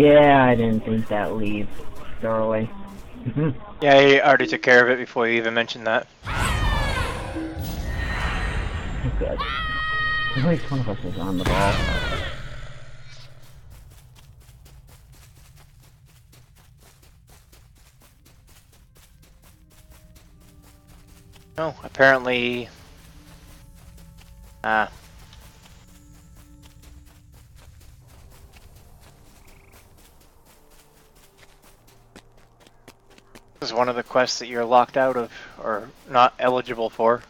Yeah, I didn't think that leave thoroughly. Yeah, he already took care of it before you even mentioned that. Good. At least one of us is on the ball. Oh, apparently. Quests that you're locked out of or not eligible for.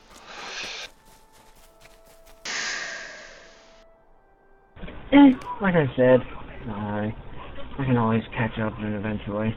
Eh, like I said, I I can always catch up and eventually.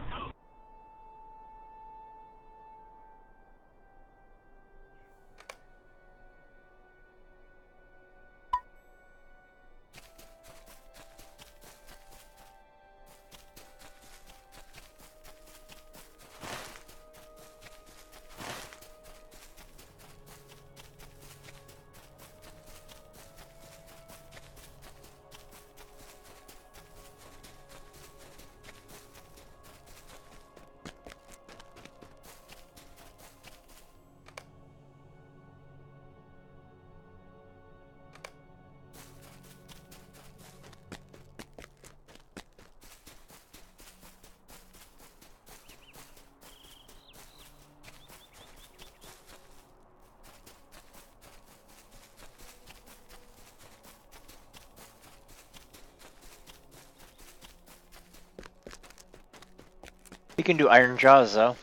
You can do Iron Jaws though.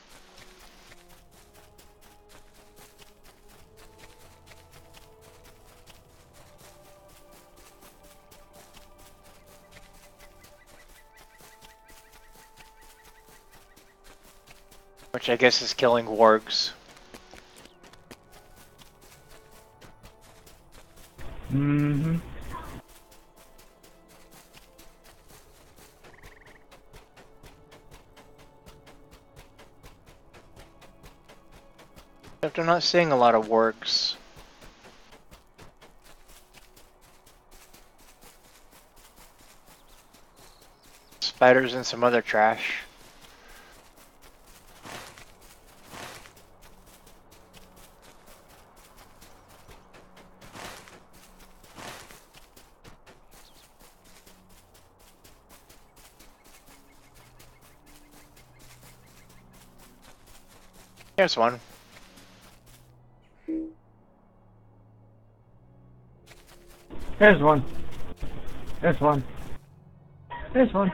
Which I guess is killing wargs. Mm-hmm. I'm not seeing a lot of wargs. Spiders and some other trash. Here's one. There's one. There's one. There's one.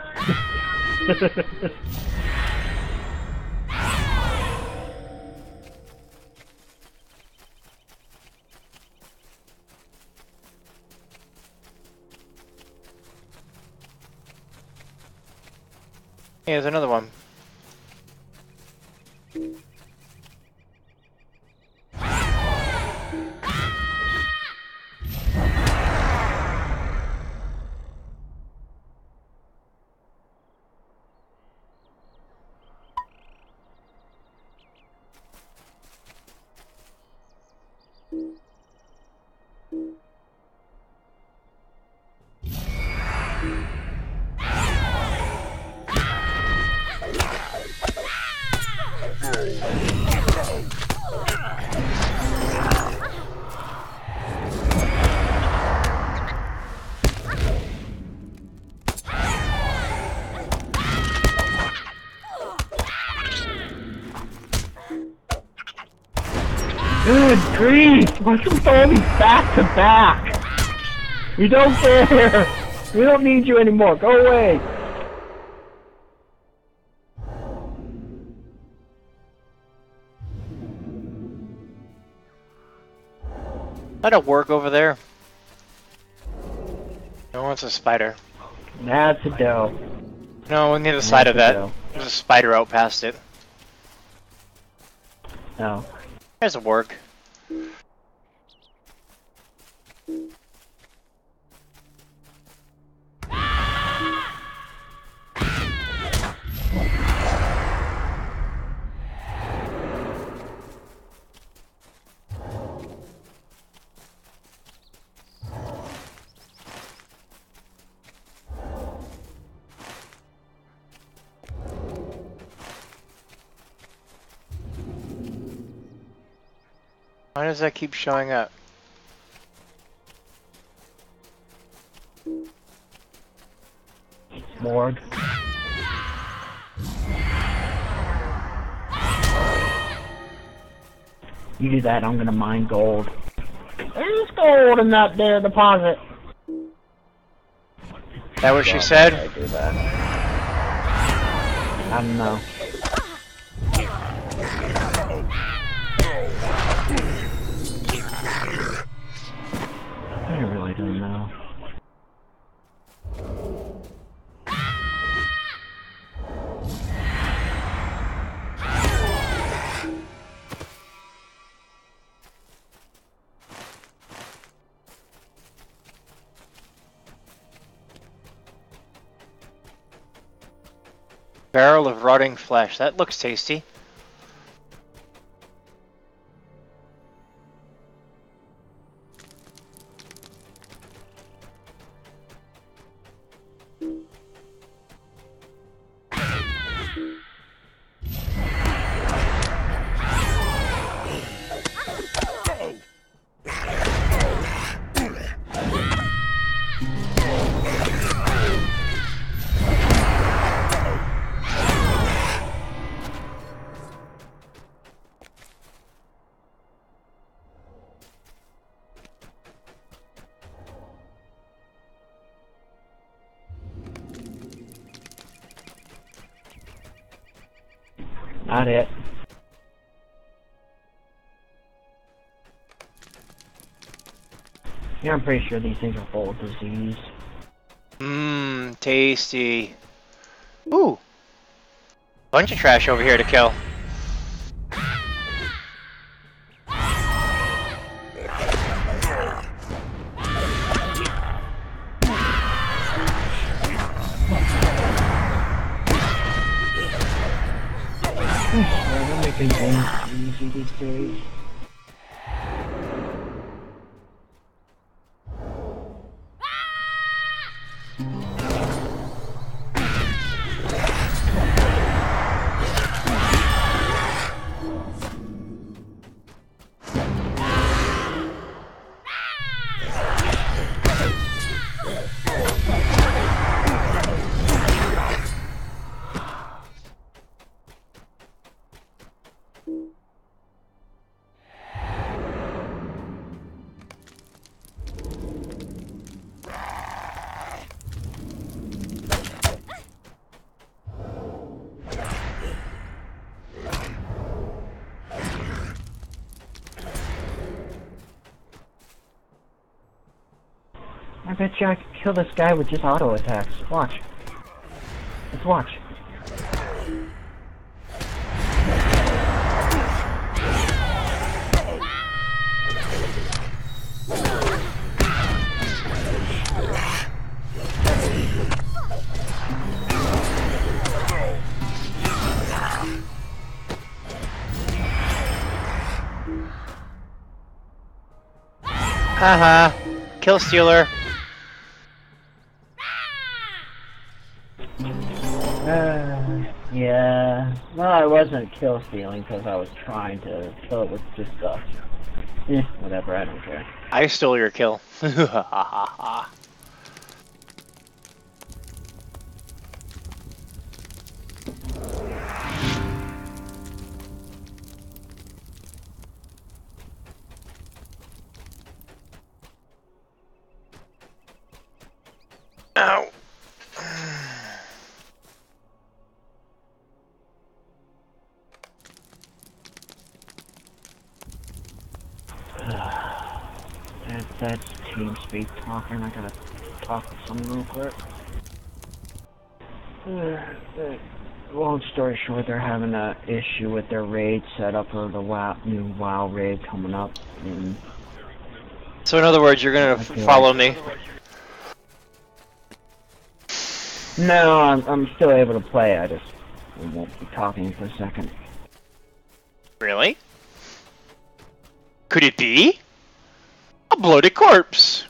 Here's another one. Back? We don't care! We don't need you anymore. Go away! That a warg over there. No one's a spider. That's a doe. No, on the other side of that. Doe. There's a spider out past it. No. There's a warg. Does that keep showing up? Morgue. You do that, I'm gonna mine gold. There's gold in that there deposit. That what she said? I do that. I don't know. now. Barrel of rotting flesh. That looks tasty. Yeah, I'm pretty sure these things are full of disease. Mmm, tasty. Ooh. Bunch of trash over here to kill. They're making things easy these days. Kill this guy with just auto attacks. Watch. Let's watch. Haha. Kill stealer. Wasn't kill stealing because I was trying to kill it with just stuff. Eh, whatever. I don't care. I stole your kill. TeamSpeak talking. I gotta talk to someone real quick. Uh, uh, long story short, they're having an issue with their raid setup for the WoW, new WoW raid coming up. So in other words, you're gonna f- follow me. no, I'm, I'm still able to play. I just won't be talking for a second. Really? Could it be? A bloated corpse.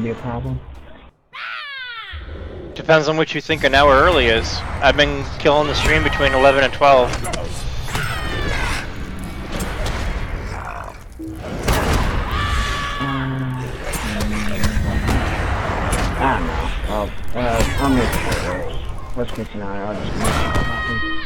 Is that gonna be a problem? Depends on what you think an hour early is. I've been killing the stream between 11 and 12. I don't know. Well, uh, I'm gonna try. Worst case scenario, I'll just make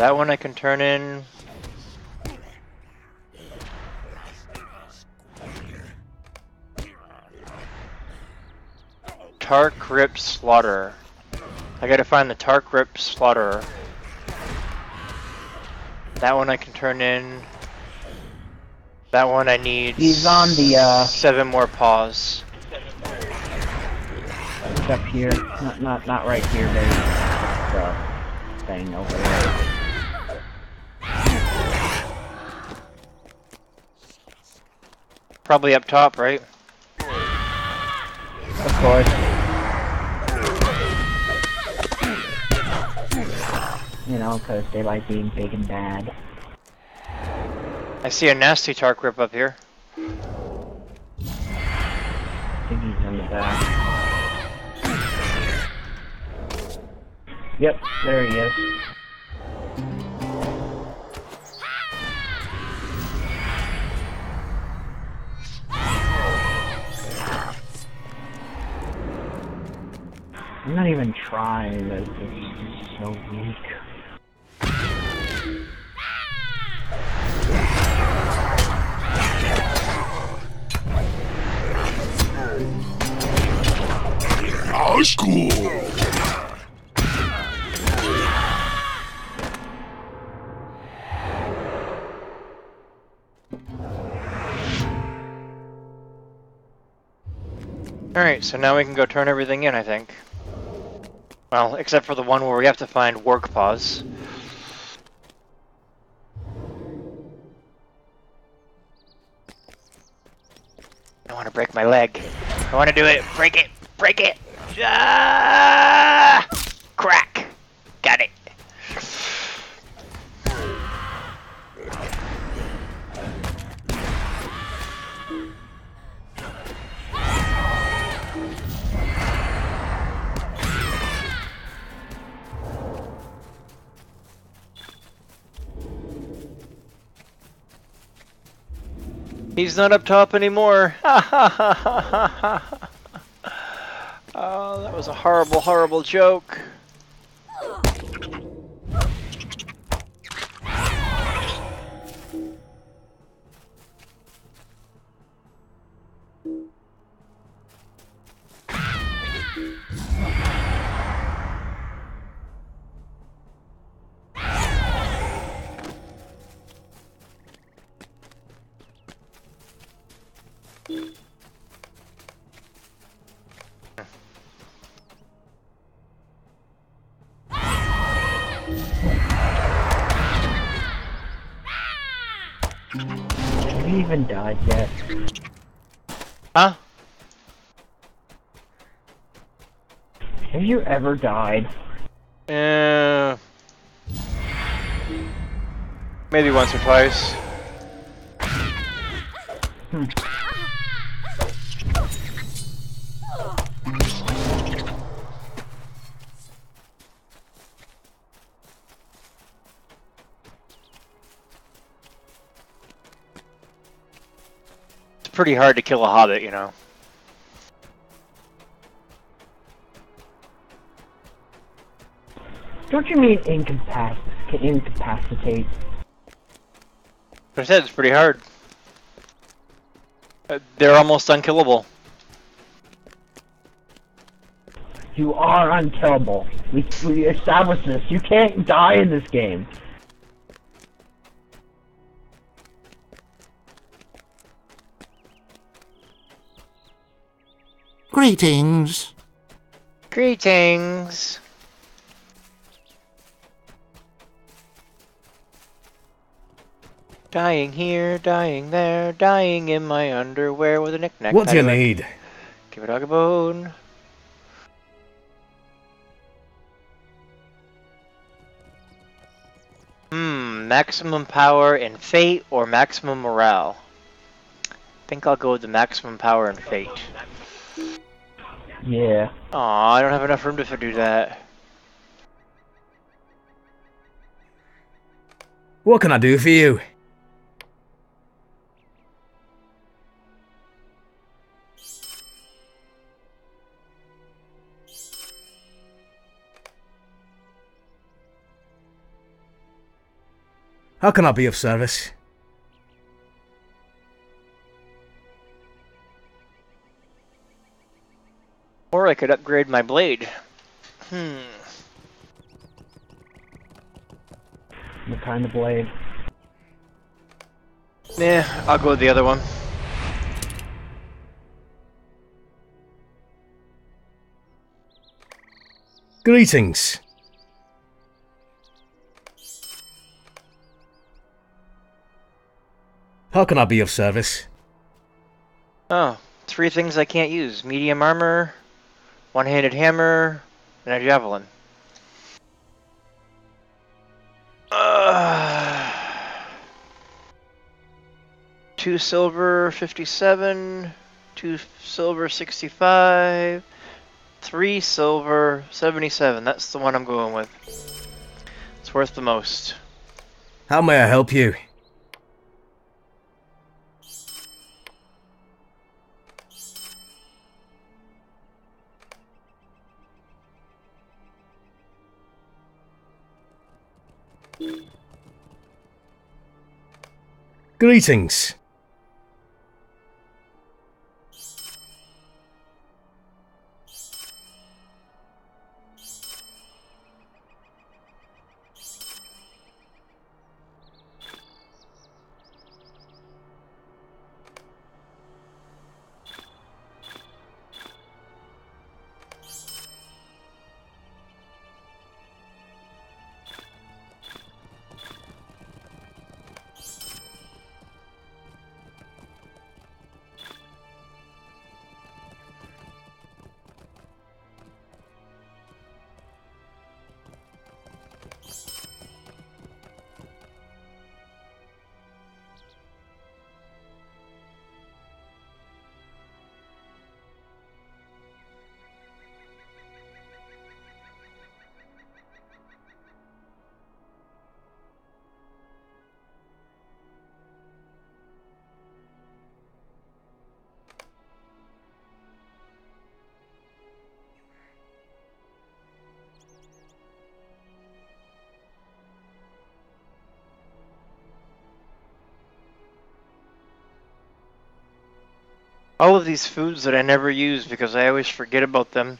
That one I can turn in. Tark Rip Slaughter. I gotta find the Tark Rip Slaughterer. That one I can turn in. That one I need He's on the, uh, seven more paws. up here. Not, not, not right here, baby. The thing over there. Probably up top, right? Of course. You know, because they like being big and bad. I see a nasty Tark Rip up here. I think he's in the back. Yep, there he is. I'm not even trying, but it's just so weak. High school! Alright, so now we can go turn everything in, I think. Well, except for the one where we have to find warg paws. I want to break my leg. I want to do it. Break it. Break it. Ah! Crack. He's not up top anymore. oh, that was a horrible, horrible joke. Even? Huh? Have you ever died? Uh, maybe once or twice. Pretty hard to kill a hobbit, you know. Don't you mean incapac incapacitate? I said, it's pretty hard. Uh, They're almost unkillable. You are unkillable. We, we established this. You can't die in this game. Greetings. Greetings. Dying here, dying there, dying in my underwear with a knick-knack. What do you need? Give a dog a bone. Hmm, maximum power in fate or maximum morale? I think I'll go with the maximum power in fate. Yeah. Aw, I don't have enough room to do that. What can I do for you? How can I be of service? Or I could upgrade my blade. Hmm. What kind of blade? Yeah, I'll go with the other one. Greetings. How can I be of service? Oh, three things I can't use. Medium armor, one-handed hammer, and a javelin. Two silver, 57. Two silver, 65. Three silver, 77. That's the one I'm going with. It's worth the most. How may I help you? Greetings. All of these foods that I never use because I always forget about them.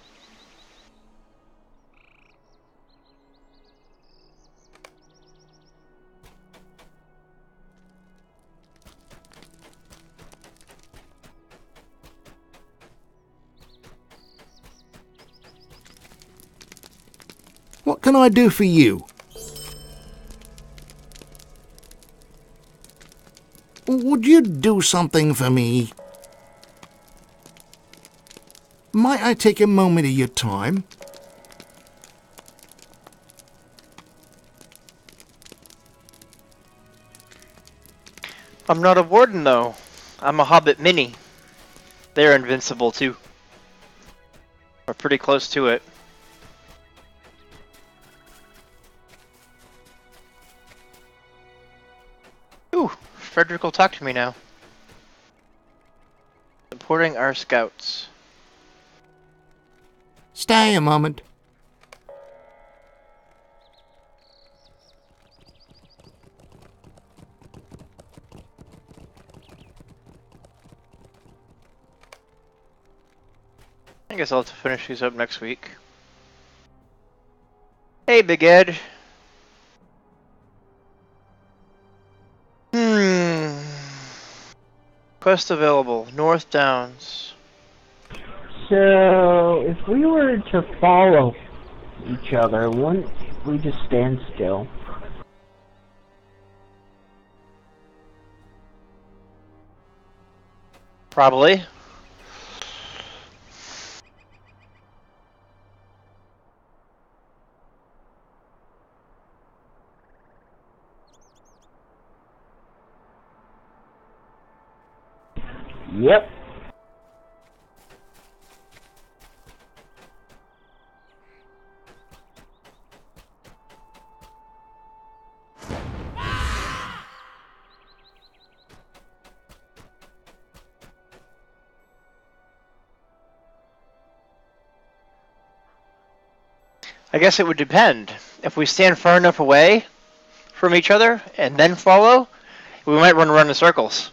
What can I do for you? Would you do something for me? Might I take a moment of your time? I'm not a warden though. I'm a Hobbit mini. They're invincible too. We're pretty close to it. Ooh, Frederick will talk to me now. Supporting our scouts. Stay a moment. I guess I'll have to finish these up next week. Hey, Big Ed. Hmm. Quest available. North Downs. So, if we were to follow each other, wouldn't we just stand still? Probably. Guess it would depend. If we stand far enough away from each other and then follow, we might run around in circles.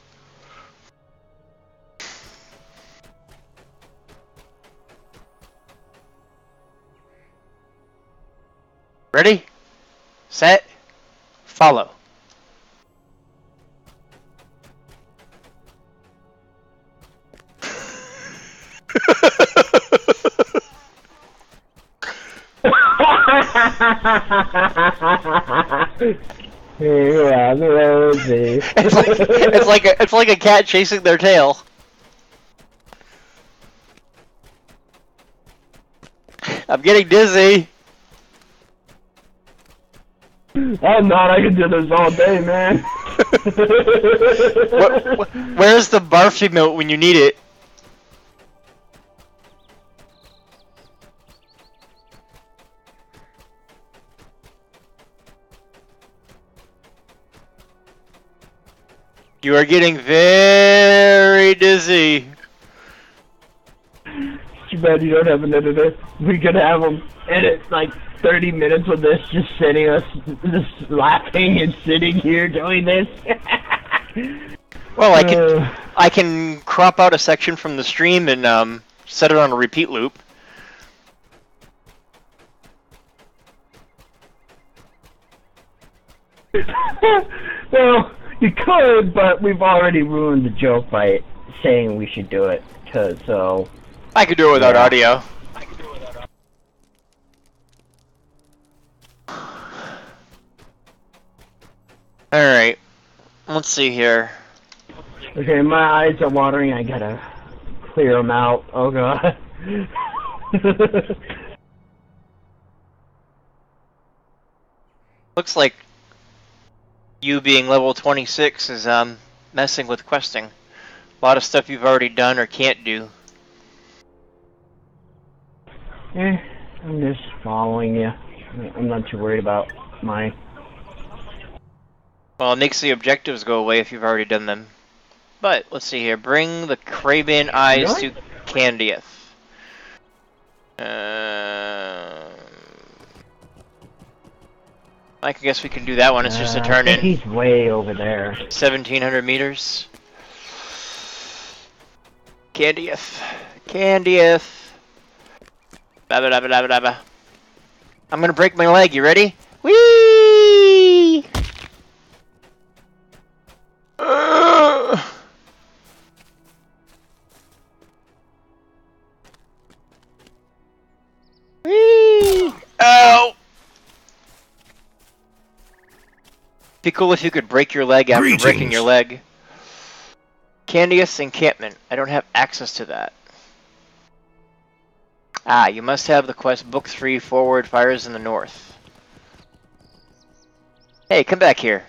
Ready? Set? Follow. Here on the. It's like it's like a, it's like a cat chasing their tail. I'm getting dizzy. Oh, I'm not. I can do this all day, man. Wh- wh- Where's the barf emote when you need it? You are getting very dizzy. Too bad you don't have an editor. We could have them edit like 30 minutes of this, just sitting us, just laughing and sitting here doing this. Well, I can Uh, I can crop out a section from the stream and um, set it on a repeat loop. well, you could, but we've already ruined the joke by saying we should do it. 'cause- so I could do it without Yeah. audio. Alright. Let's see here. okay, my eyes are watering. I gotta clear them out. Oh god. Looks like you being level 26 is um messing with questing. A lot of stuff you've already done or can't do. eh, I'm just following you. I'm not too worried about my. Well, it makes the objectives go away if you've already done them. But, let's see here. Bring the Craven Eyes Really? to Candaith. Um, I guess we can do that one. It's just a Uh, turn in. He's way over there. 1700 meters. Candaith. Candaith. Ba ba ba ba ba ba. I'm gonna break my leg. You ready? Whee! Ugh. Whee! Ow! Be cool if you could break your leg after breaking your leg. Candius encampment. I don't have access to that. Ah, you must have the quest Book 3 Forward Fires in the North. Hey, come back here.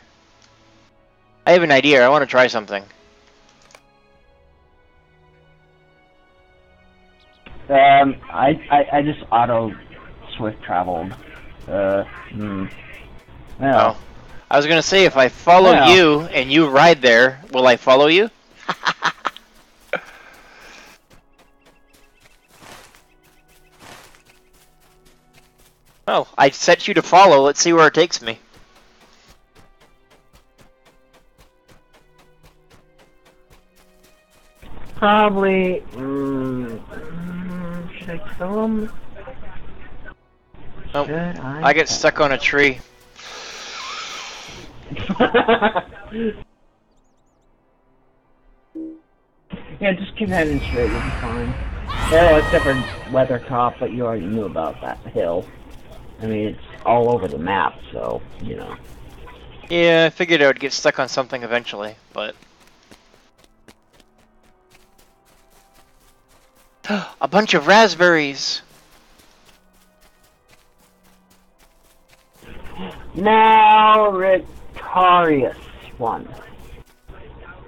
I have an idea. I want to try something. Um, I, I, I just auto swift traveled. Uh, hmm. Well, Oh. I was gonna say, if I follow Well. you and you ride there, will I follow you? oh, I set you to follow. Let's see where it takes me. probably. Mm, mm, should I kill him? Oh, I? I get stuck on a tree. yeah, just keep heading straight. You'll be fine. Well, except for Weathertop, but you already knew about that hill. I mean, it's all over the map, so you know. Yeah, I figured I would get stuck on something eventually, but. a bunch of raspberries! Now, Ricarius one.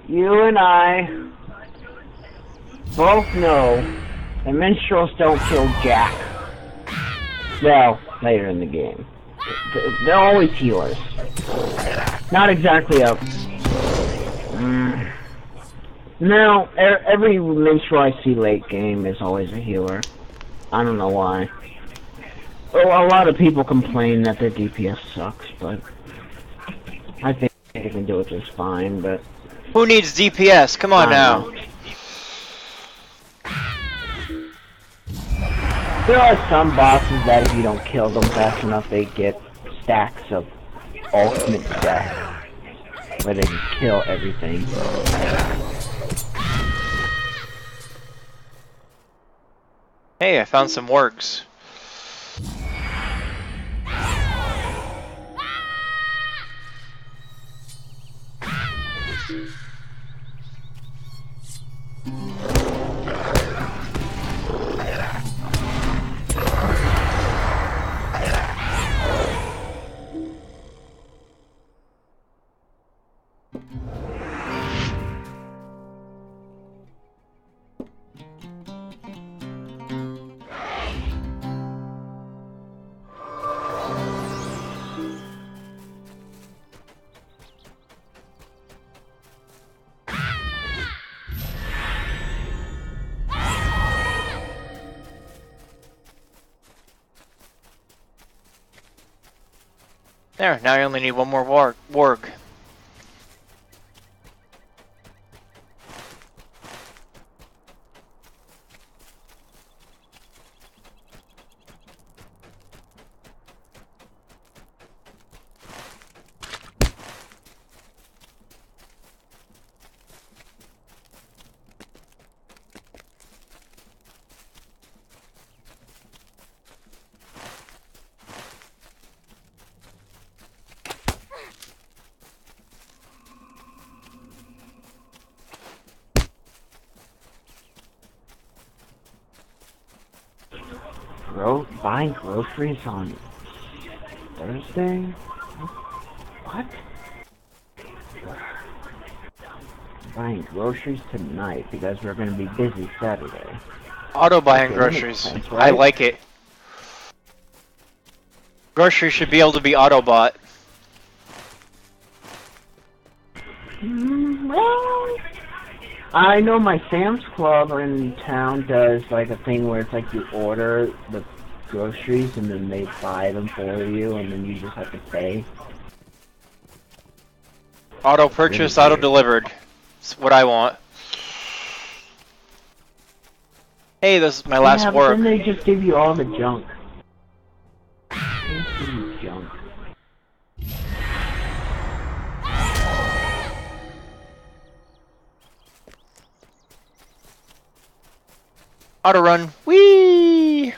You and I both know the minstrels don't kill Jack. Well, later in the game. They're always healers. Not exactly a... Mm. Every minstrel I see late game is always a healer. I don't know why. A lot of people complain that their DPS sucks, but I think I can do it just fine. But Who needs DPS? Come on now. know. There are some bosses that if you don't kill them fast enough, they get stacks of ultimate death, where they can kill everything. Hey, I found some wargs. There, now I only need one more warg. warg. Groceries on Thursday? What? Buying groceries tonight because we're gonna be busy Saturday. Auto buying Okay, groceries. sense, I like it. Groceries should be able to be auto bought. Mm, well, I know my Sam's Club in town does like a thing where it's like you order the groceries and then they buy them for you and then you just have to pay. Auto purchase, auto delivered. It's what I want. Hey, this is my last yeah, work. then they just give you all the junk. Junk. Auto run. Whee!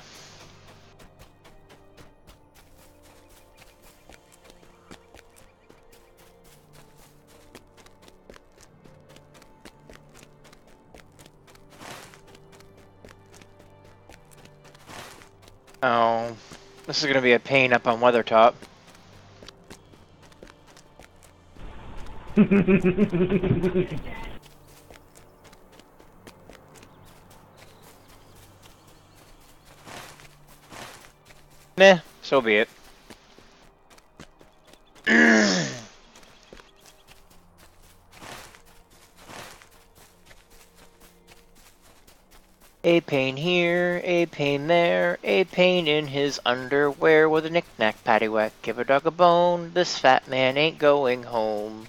Oh, this is gonna be a pain up on Weathertop. Meh, so be it. A pain here, a pain there, a pain in his underwear with a knick-knack paddywhack. Give a dog a bone, this fat man ain't going home.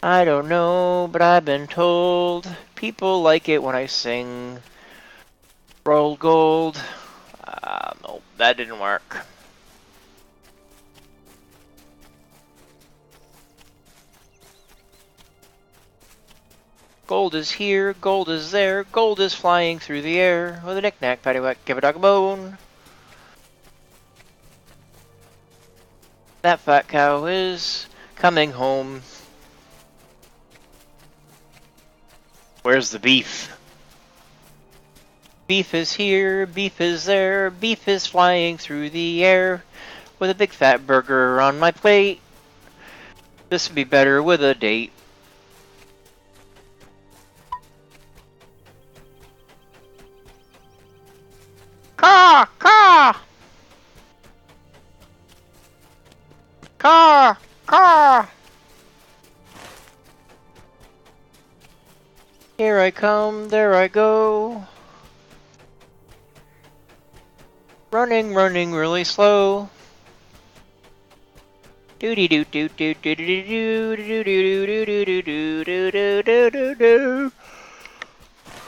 I don't know, but I've been told people like it when I sing Roll Gold. Ah, no, that didn't work. Gold is here, gold is there, gold is flying through the air. With a knick-knack, paddywhack, give a dog a bone. That fat cow is coming home. Where's the beef? Beef is here, beef is there, beef is flying through the air. With a big fat burger on my plate. This would be better with a date. Caw! Caw! Caw! Caw! Here I come, there I go. Running, running really slow. Doody doo doo doo doo doo doo doo doo doo doo doo doo doo doo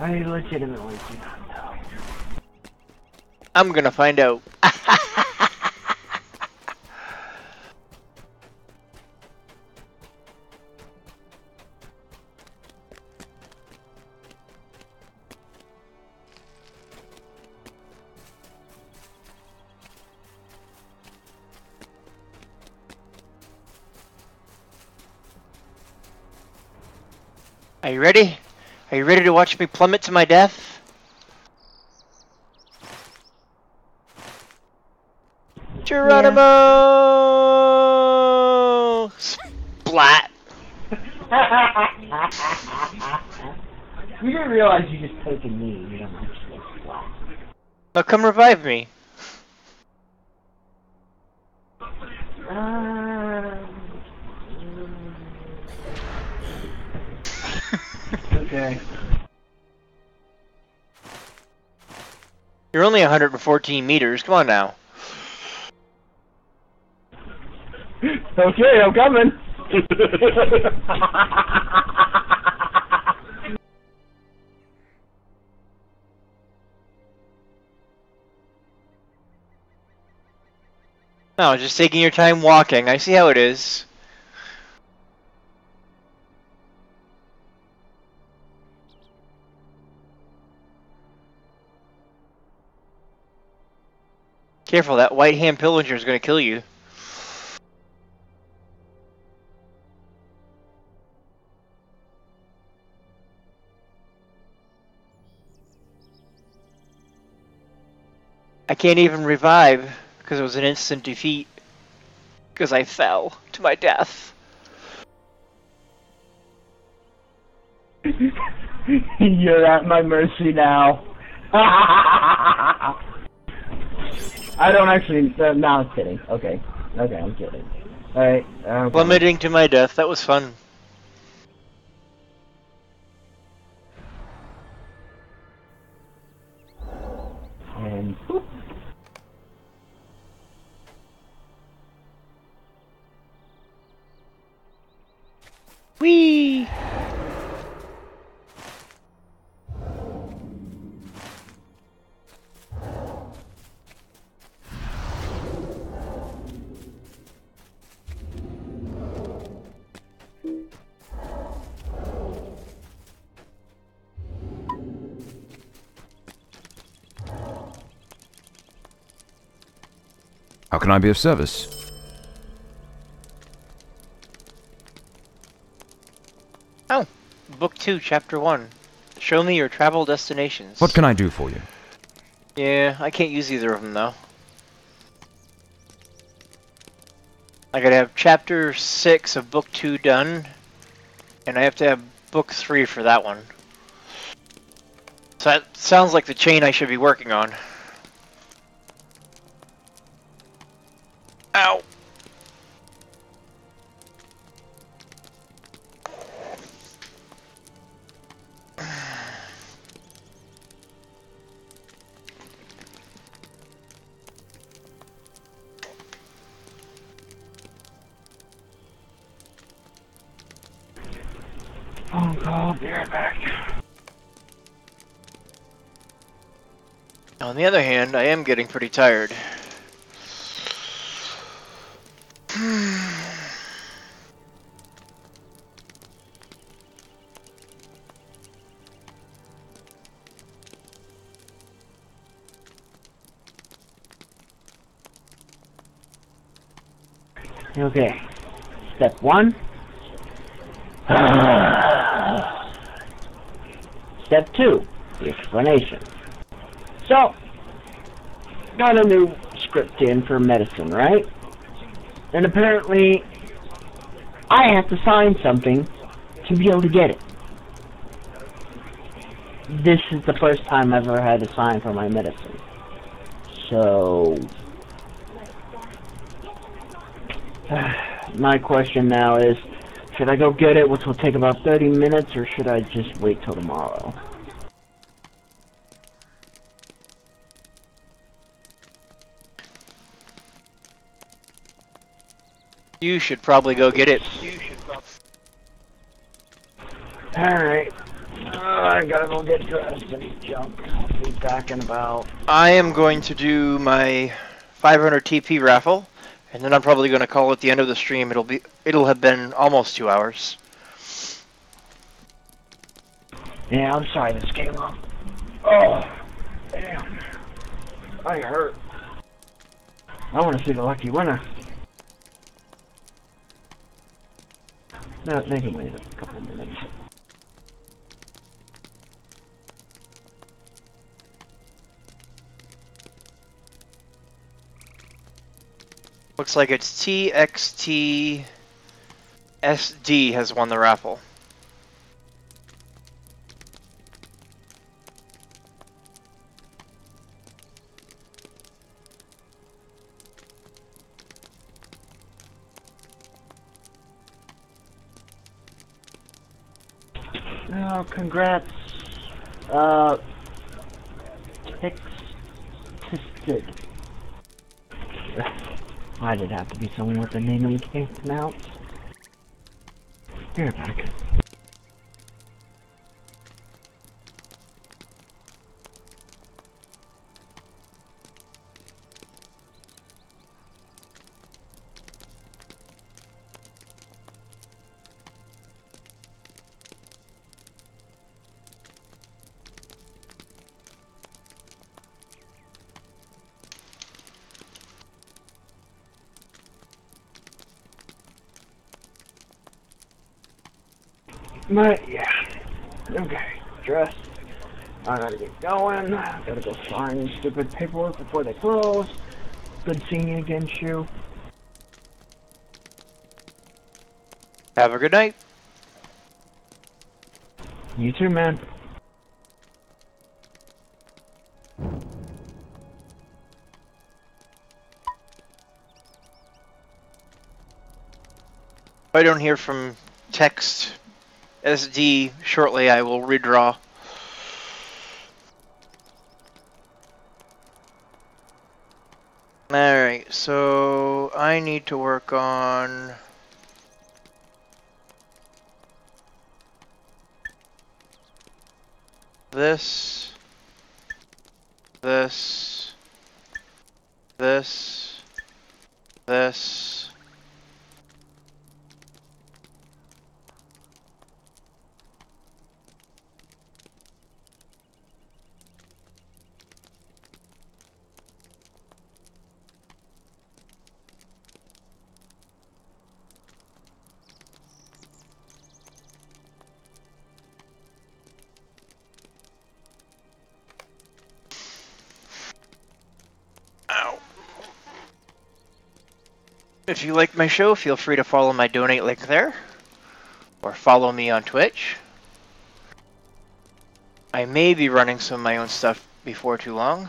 I legitimately do not know. I'm gonna find out. Are you ready? Are you ready to watch me plummet to my death? Geronimo! Splat! you didn't realize you just took a knee. You don't actually splat. Now come revive me. Uh, okay. You're only 114 meters. Come on now. Okay, I'm coming. No, just taking your time walking. I see how it is. Careful, that white hand pillager is going to kill you. I can't even revive because it was an instant defeat because I fell to my death. You're at my mercy now. I don't actually. Uh, no, I'm kidding. Okay. Okay, I'm kidding. Alright. Uh, um, Plummeting to my death. That was fun. And whoop. How can I be of service? Oh, Book 2, Chapter 1. Show me your travel destinations. What can I do for you? Yeah, I can't use either of them though. I gotta have Chapter 6 of Book 2 done, and I have to have Book 3 for that one. So that sounds like the chain I should be working on. Other hand, I am getting pretty tired. Okay. Step one. Step two, explanation. So, got a new script in for medicine, right? And apparently, I have to sign something to be able to get it. This is the first time I've ever had to sign for my medicine. So, my question now is, should I go get it, which will take about 30 minutes, or should I just wait till tomorrow? You should probably go get it. Alright. Uh, I gotta go get dressed and jump. I'll be back in about... I am going to do my 500 TP raffle, and then I'm probably going to call it the end of the stream. It'll be it'll have been almost two hours. Yeah, I'm sorry this came up. Oh, damn. I hurt. I want to see the lucky winner. No, they can wait a couple minutes. Looks like it's TXT SD has won the raffle. Why did it have to be someone with a name we can't pronounce? You're back. But yeah, okay, dressed. I gotta get going. Gotta go sign stupid paperwork before they close. Good seeing you again, Shu. Have a good night. You too, man. I don't hear from text SD shortly, I will redraw. Alright, so I need to work on this, this, If you like my show, feel free to follow my donate link there, or follow me on Twitch. I may be running some of my own stuff before too long.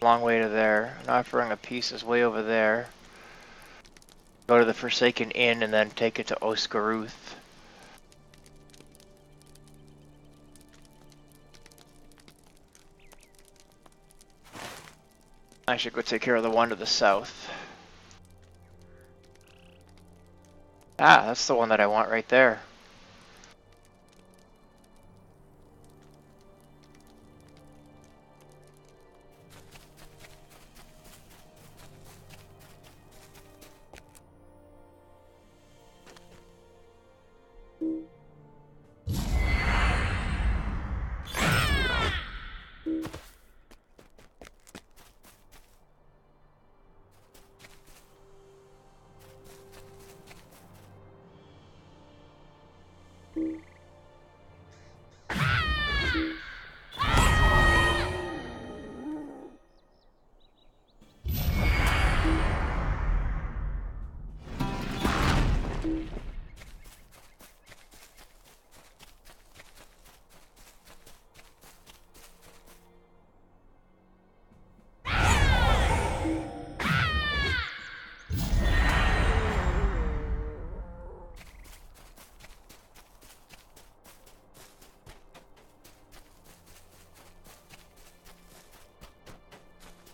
Long way to there. An offering a piece is way over there. Go to the Forsaken Inn and then take it to Ost Guruth. I should go take care of the one to the south. Ah, that's the one that I want right there.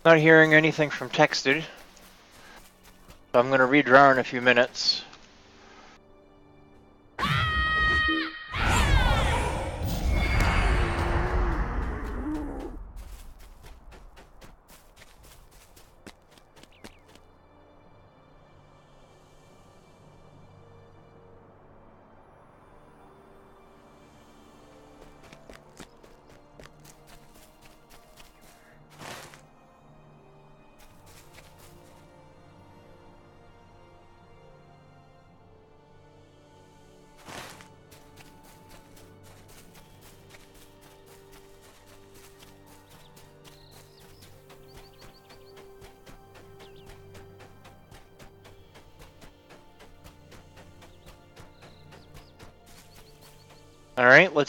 Not hearing anything from Texted. So I'm going to redraw in a few minutes.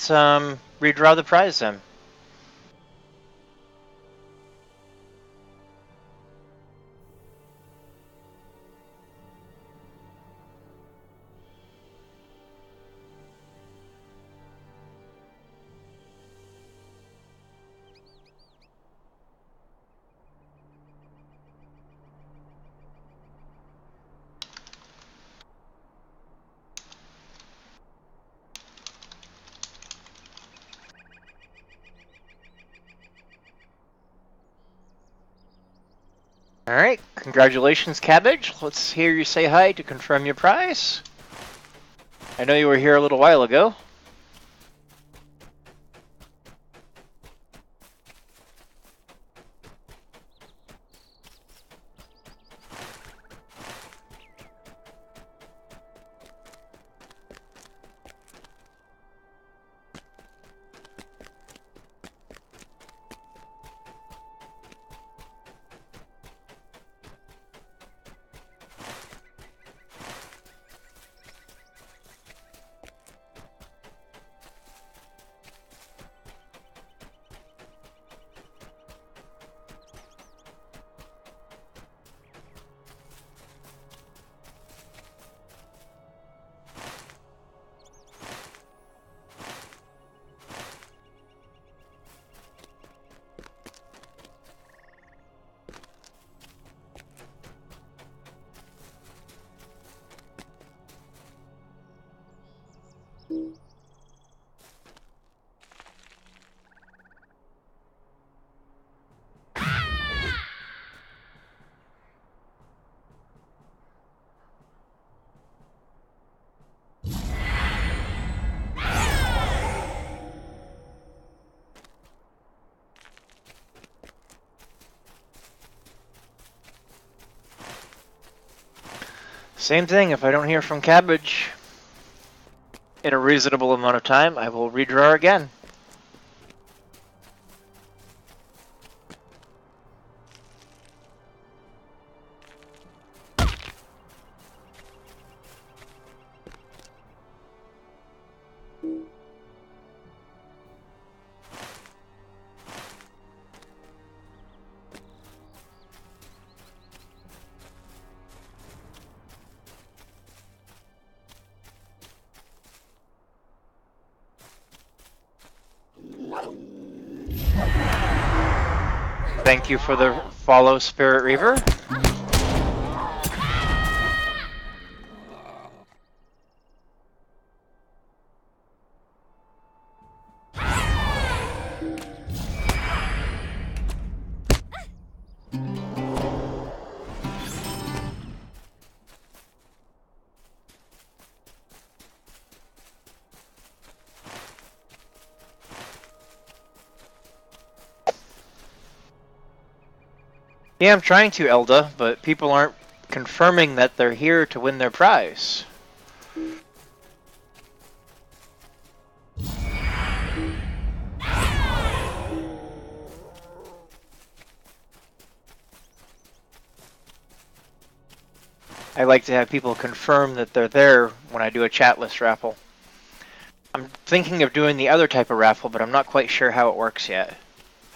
Let's um redraw the prize then. Congratulations, Cabbage. Let's hear you say hi to confirm your prize. I know you were here a little while ago. Same thing, if I don't hear from Cabbage in a reasonable amount of time, I will redraw again. Thank you for the follow, Spirit Reaver. Yeah, I'm trying to, Elda, but people aren't confirming that they're here to win their prize. I like to have people confirm that they're there when I do a chat list raffle. I'm thinking of doing the other type of raffle, but I'm not quite sure how it works yet.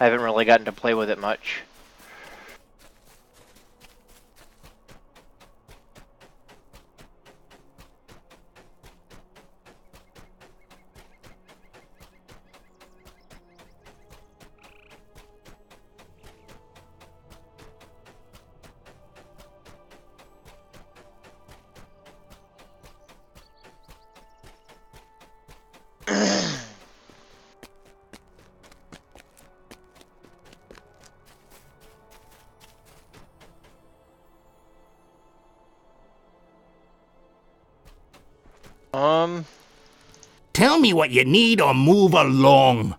I haven't really gotten to play with it much. What you need or move along.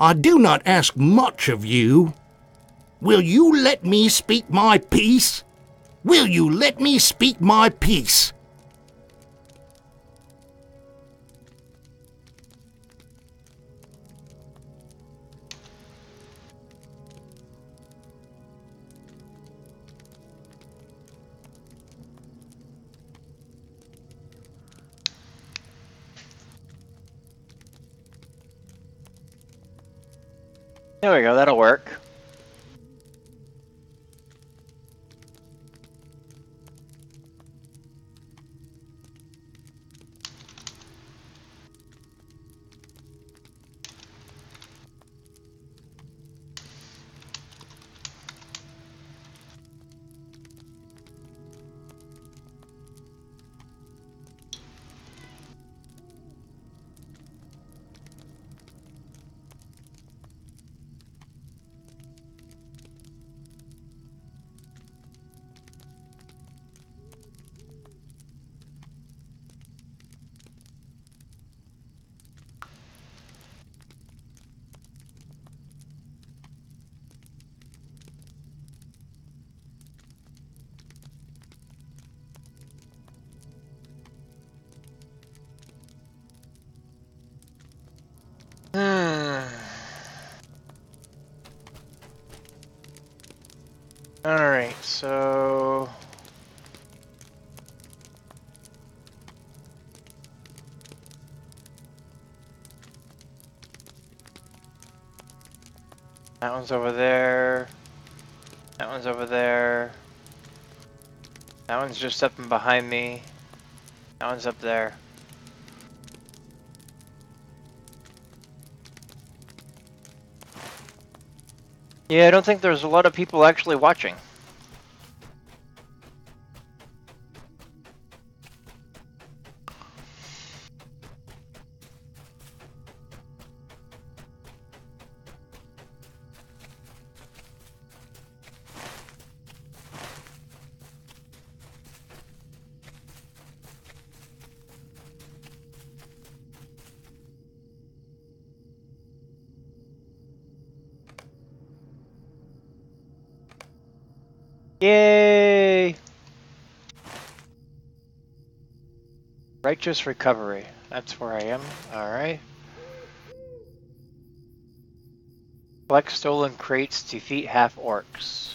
I do not ask much of you. Will you let me speak my piece? Will you let me speak my piece? We go, that'll work. One's over there. That one's over there. That one's just up and behind me. That one's up there. Yeah, I don't think there's a lot of people actually watching. Righteous recovery. That's where I am. Alright. Collect stolen crates, defeat half orcs.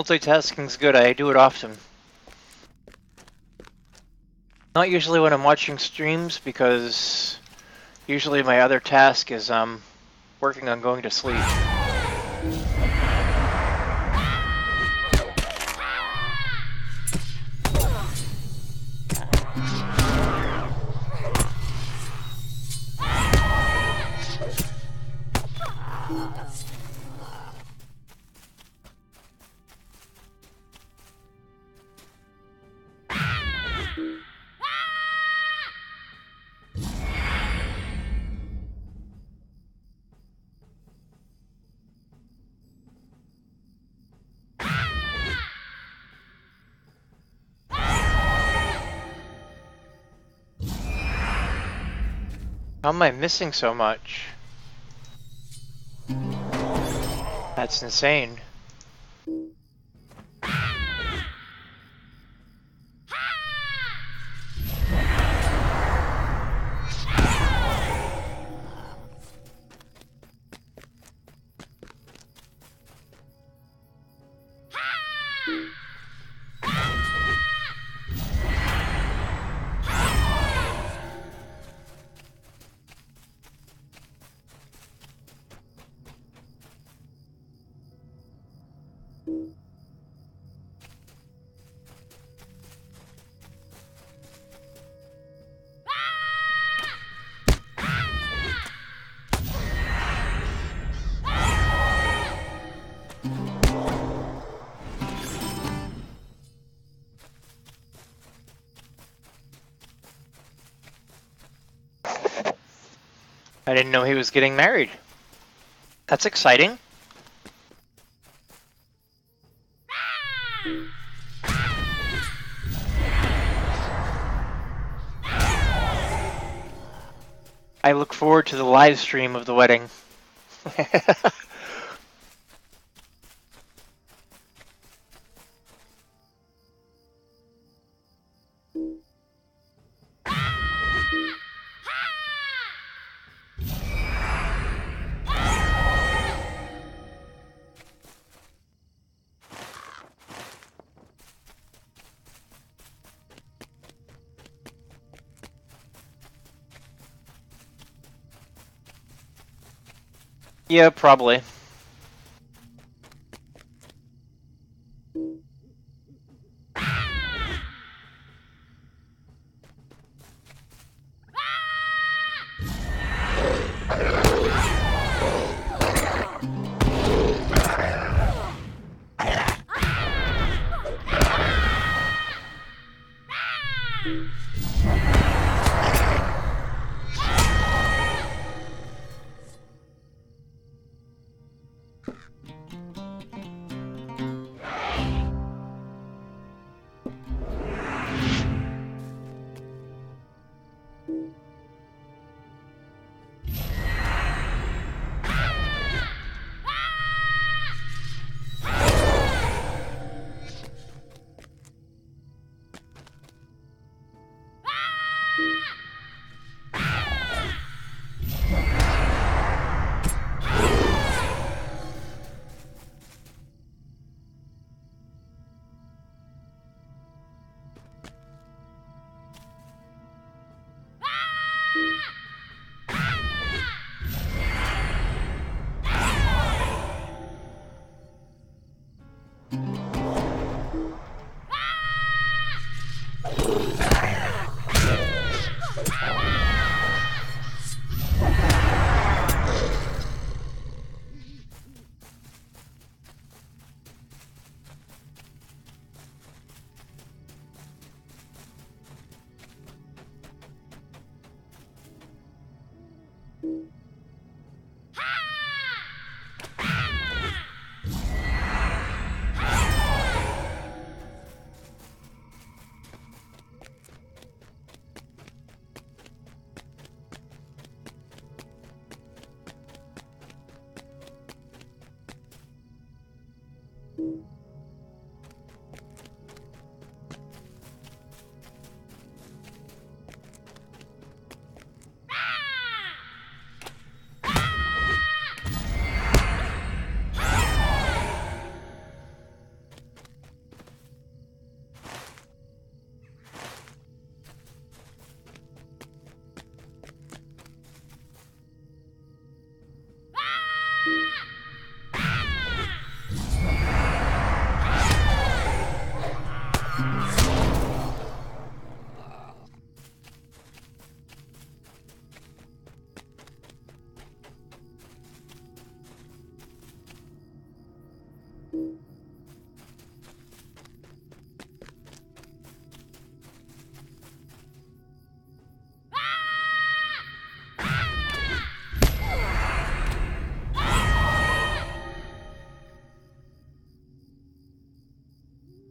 Multitasking's good, I do it often. Not usually when I'm watching streams because usually my other task is um working on going to sleep. How am I missing so much? That's insane. Didn't know he was getting married. That's exciting. I look forward to the live stream of the wedding. yeah, probably.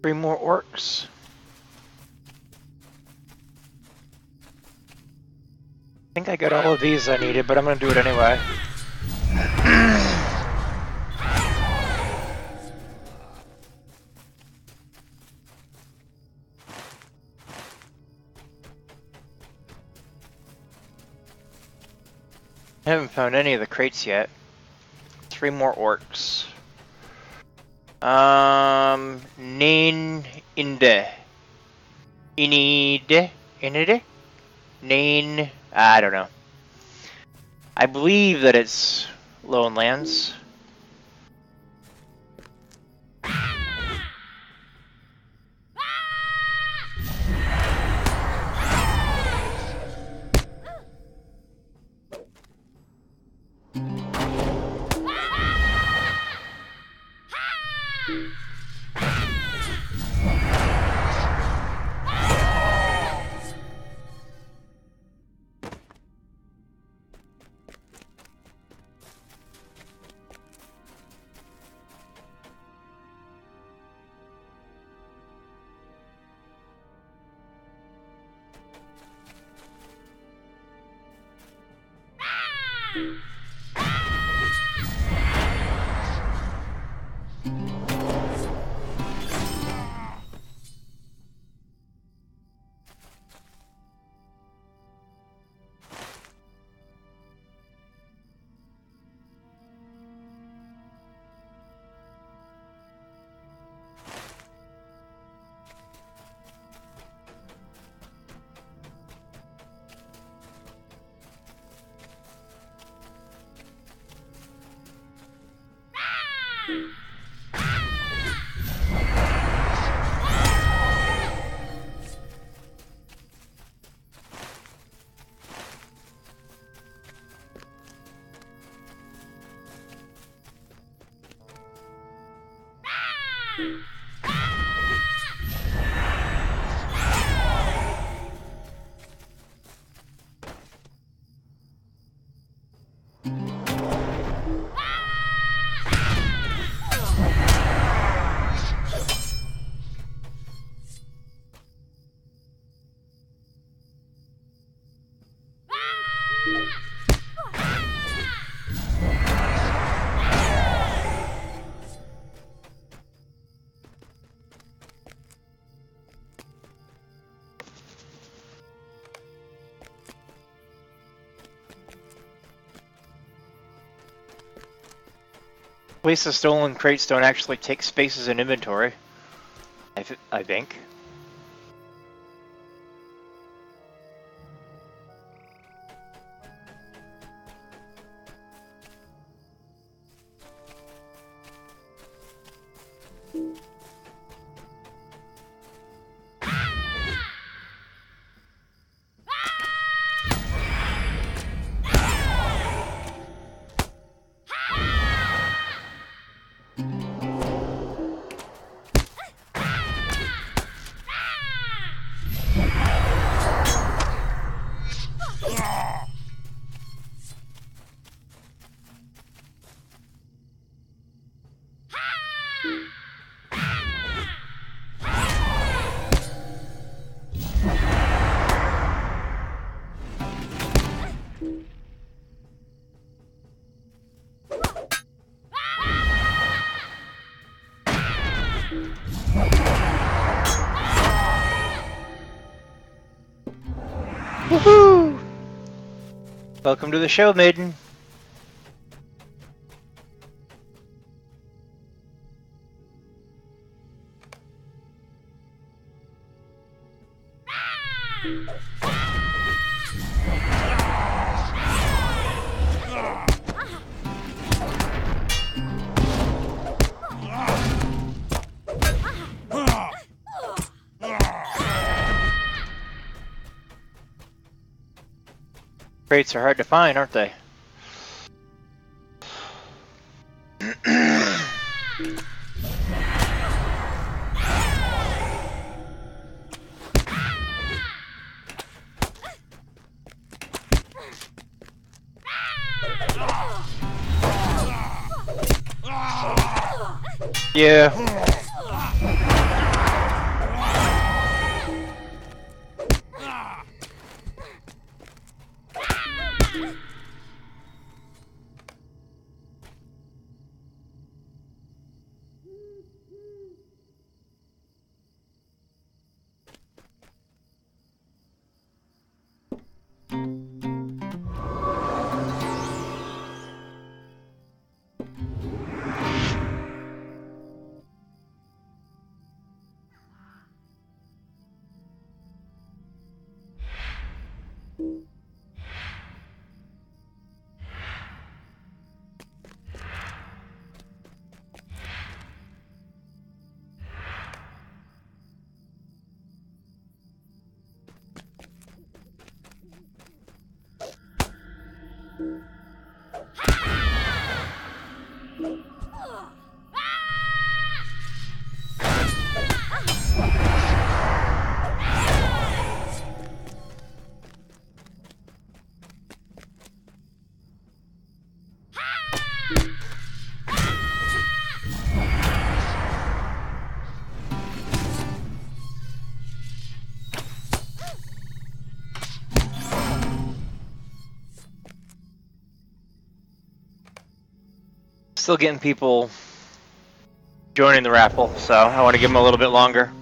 Three more orcs. I think I got all of these I needed, but I'm gonna do it anyway. I haven't found any of the crates yet. Three more orcs. Um, Nain Inde. Inide? Inide? Nain, I don't know. I believe that it's Lone Lands. Least the stolen crates don't actually take spaces in inventory. I, I think. Welcome to the show, Maiden. Crates are hard to find, aren't they? Yeah. Still getting people joining the raffle, so I want to give them a little bit longer.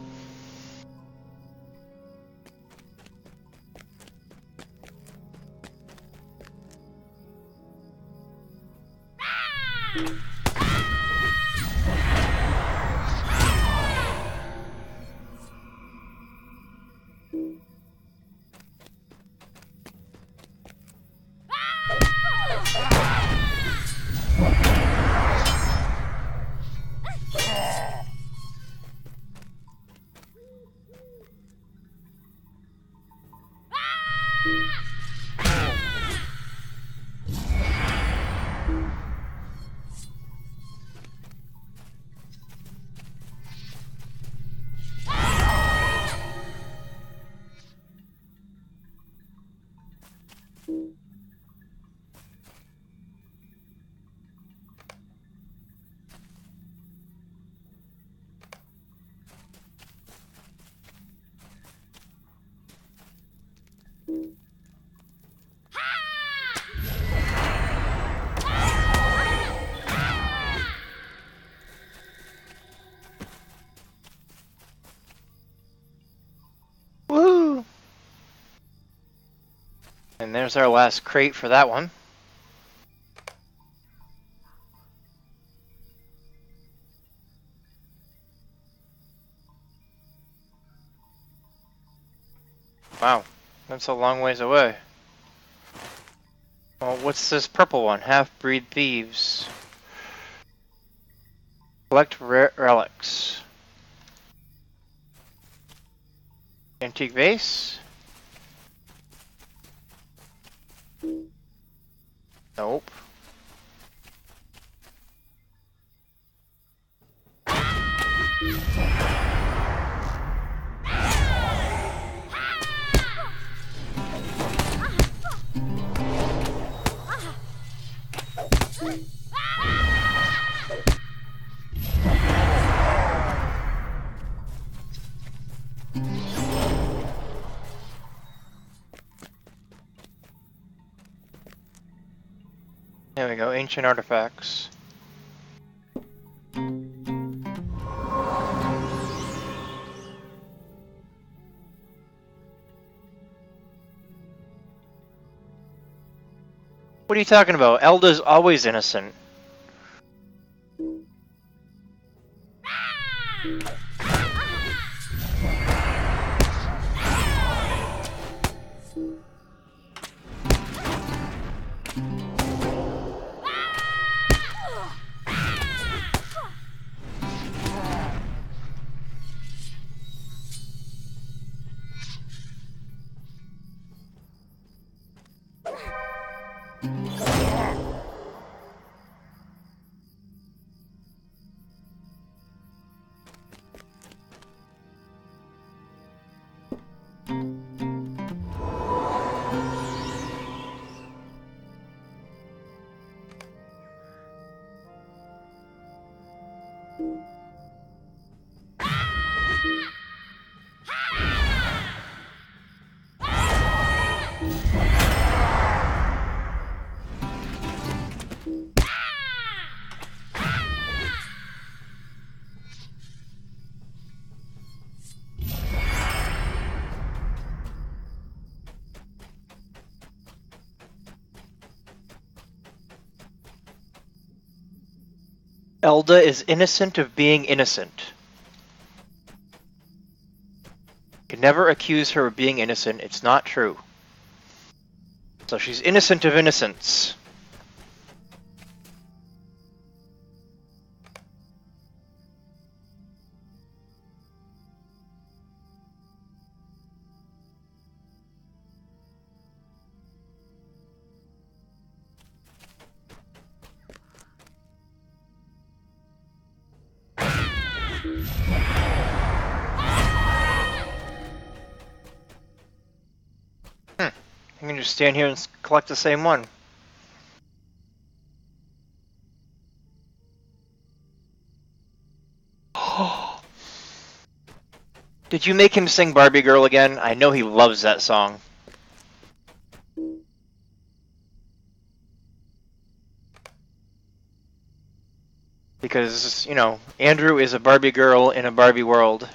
There's our last crate for that one. Wow, that's a long ways away. Well, what's this purple one? Half-breed thieves. Collect rare relics. Antique vase? Nope. Ancient artifacts. What are you talking about? Elda's always innocent. Elda is innocent of being innocent. You Can never accuse her of being innocent. It's not true. So she's innocent of innocence. Stand here and collect the same one. Did you make him sing Barbie Girl again? I know he loves that song. Because, you know, Andrew is a Barbie girl in a Barbie world.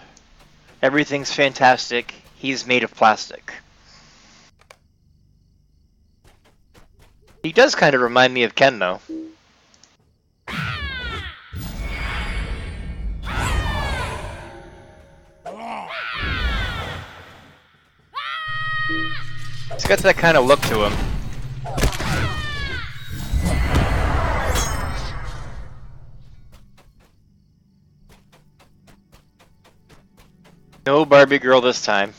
Everything's fantastic. He's made of plastic. He does kind of remind me of Ken, though. He's got that kind of look to him. No Barbie girl this time.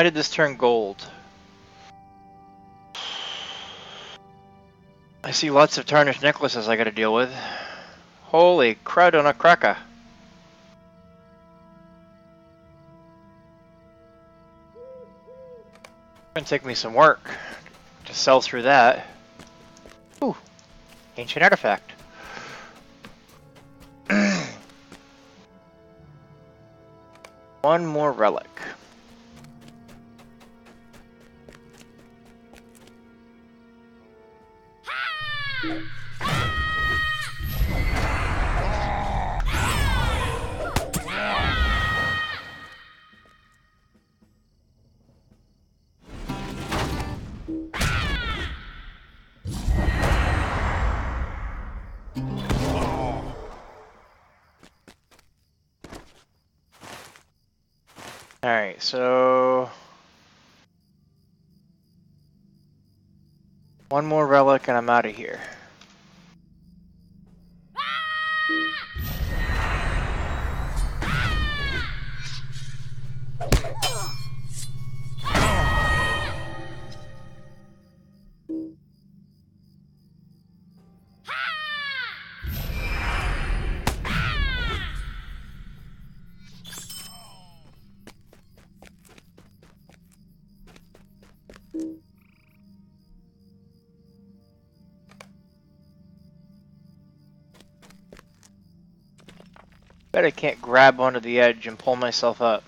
Why did this turn gold? I see lots of tarnished necklaces I gotta deal with. Holy crud on a cracker. Gonna take me some work to sell through that. Ooh, ancient artifact. One more relic. Alright, so. One more relic and I'm out of here. Grab onto the edge and pull myself up.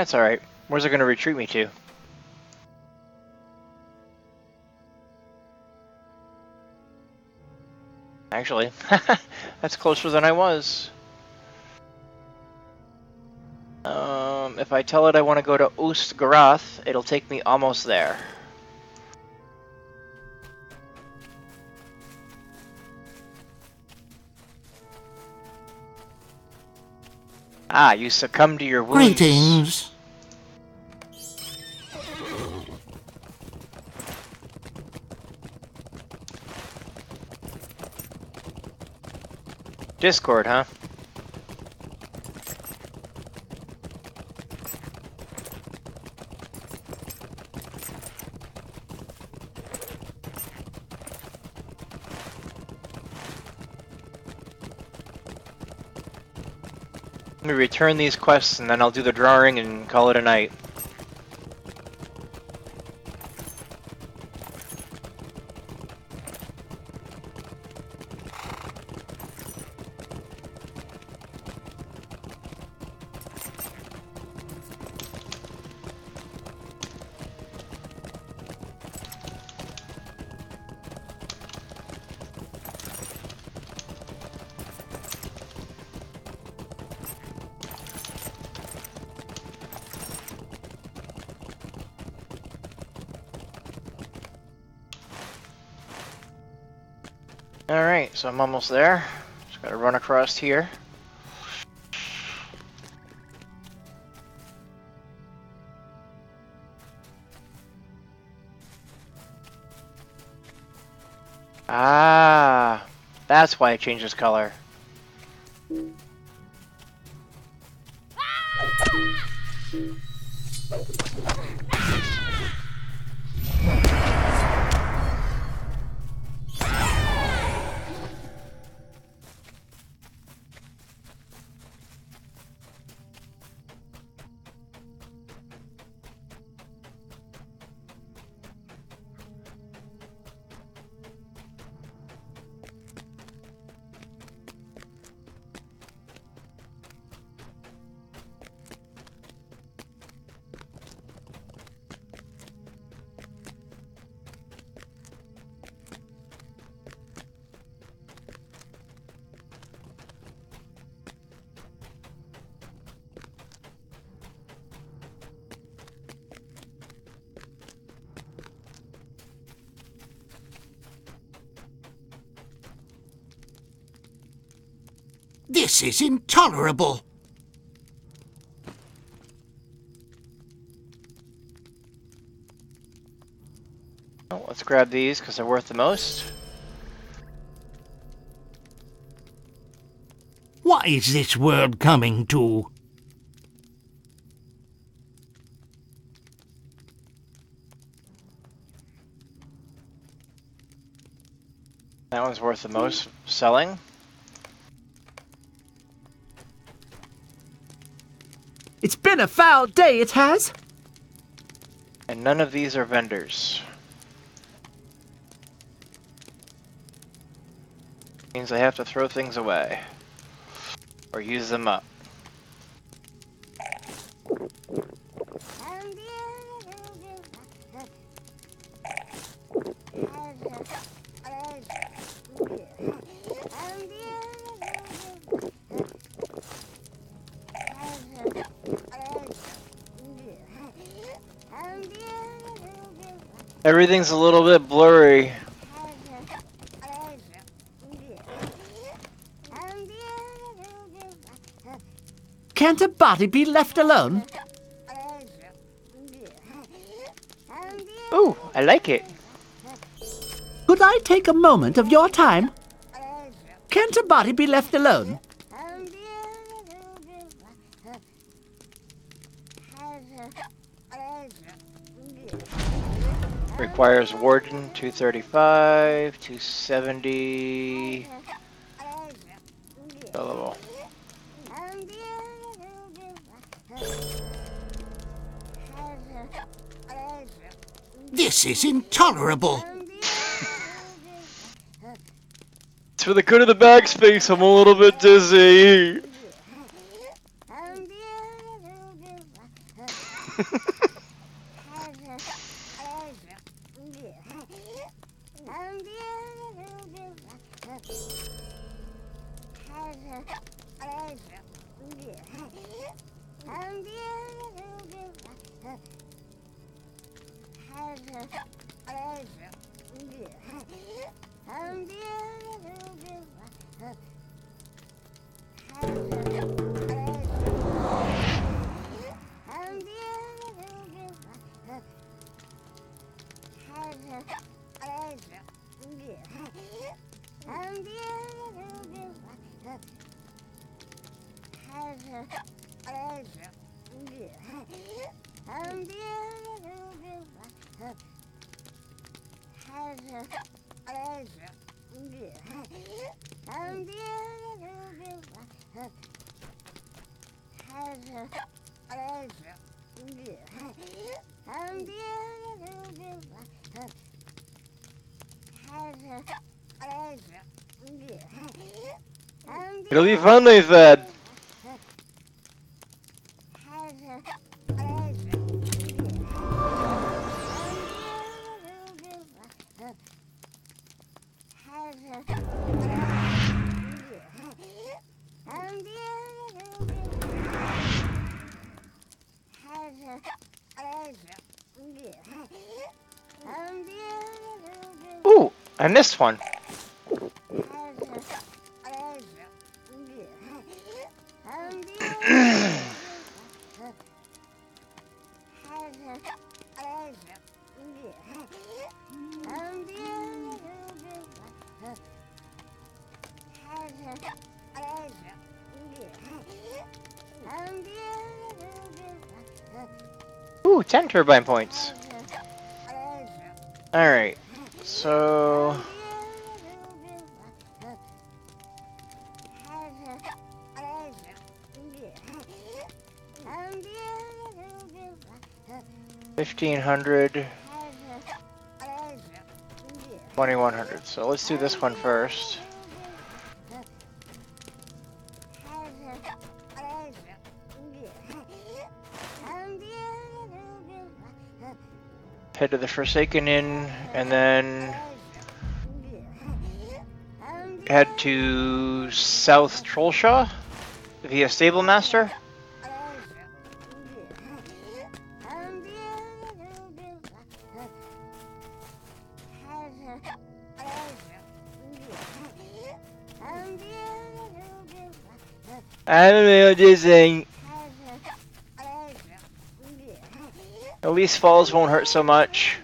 That's alright. Where's it gonna retreat me to? Actually, that's closer than I was. Um, if I tell it I want to go to Ost Guruth, it'll take me almost there. Ah, you succumb to your wounds. Greetings. Discord, huh? Return these quests and then I'll do the drawing and call it a night. So I'm almost there. Just gotta run across here. Ah, that's why it changes color. This is intolerable. Oh, let's grab these because they're worth the most. What is this world coming to? That one's worth the most selling. It's been a foul day, it has. And none of these are vendors. Means I have to throw things away. Or use them up. Everything's a little bit blurry. Can't a body be left alone? Ooh, I like it. Could I take a moment of your time? Can't a body be left alone? Requires Warden 235, 270. Available. This is intolerable. It's for the good of the backspace. I'm a little bit dizzy. They said. Ooh, I missed one. Ooh, 10 turbine points. Alright, so... Fifteen hundred, twenty-one hundred. So let's do this one first. Head to the Forsaken Inn, and then head to South Trollshaw via Stable Master. I don't know this thing. At least falls won't hurt so much.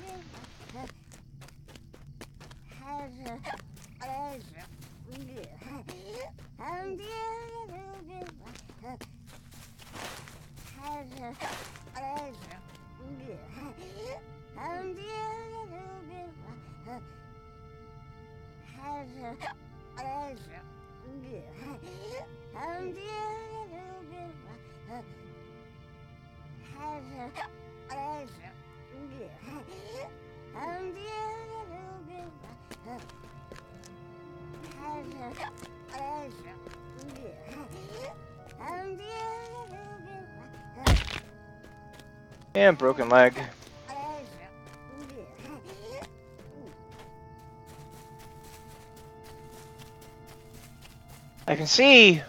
See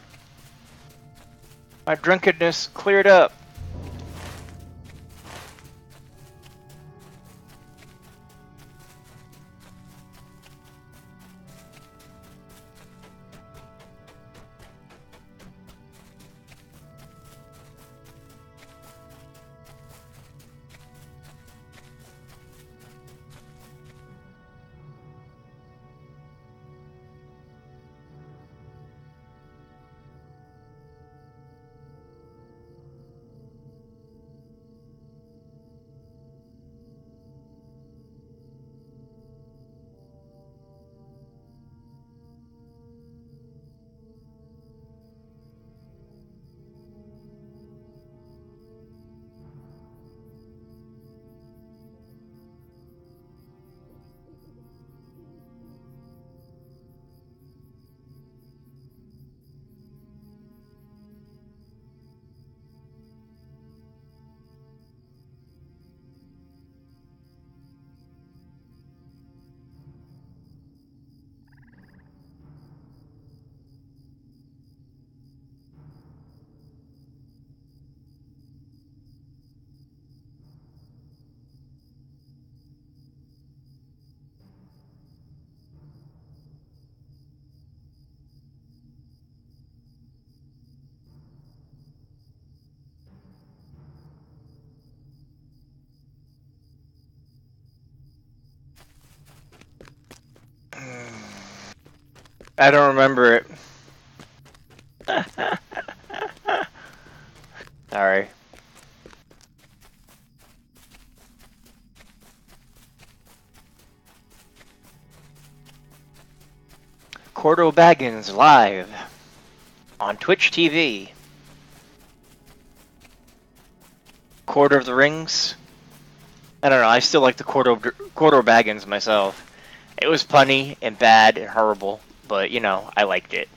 my drunkenness cleared up. I don't remember it. Sorry. Cordo Baggins live on Twitch TV. Quarter of the Rings. I don't know. I still like the Quarter Quarter Baggins myself. It was punny and bad and horrible, but you know I liked it.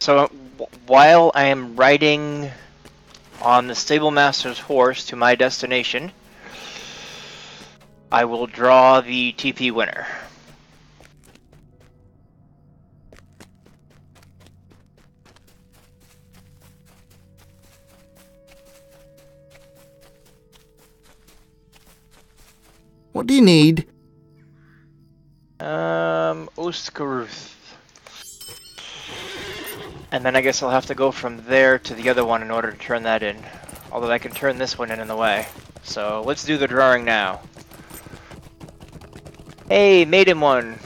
So while I am riding on the stable master's horse to my destination, I will draw the TP winner. Need? Um, Ost Guruth. And then I guess I'll have to go from there to the other one in order to turn that in. Although I can turn this one in in the way. So let's do the drawing now. Hey, maiden one.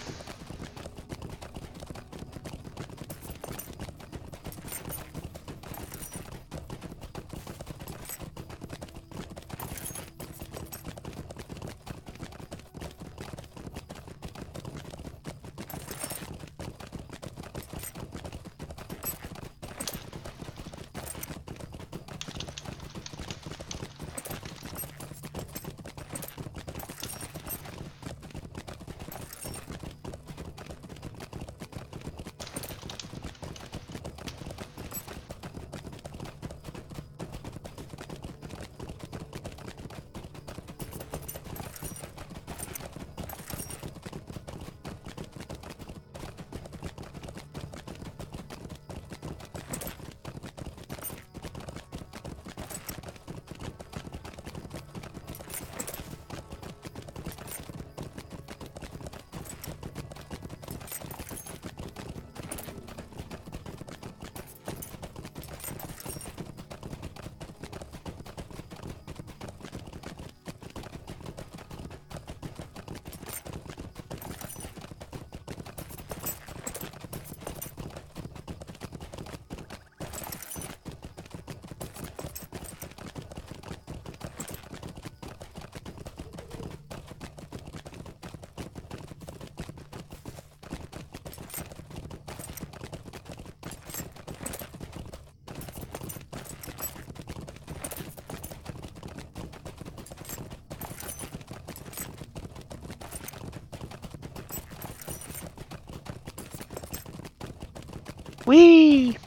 Whee!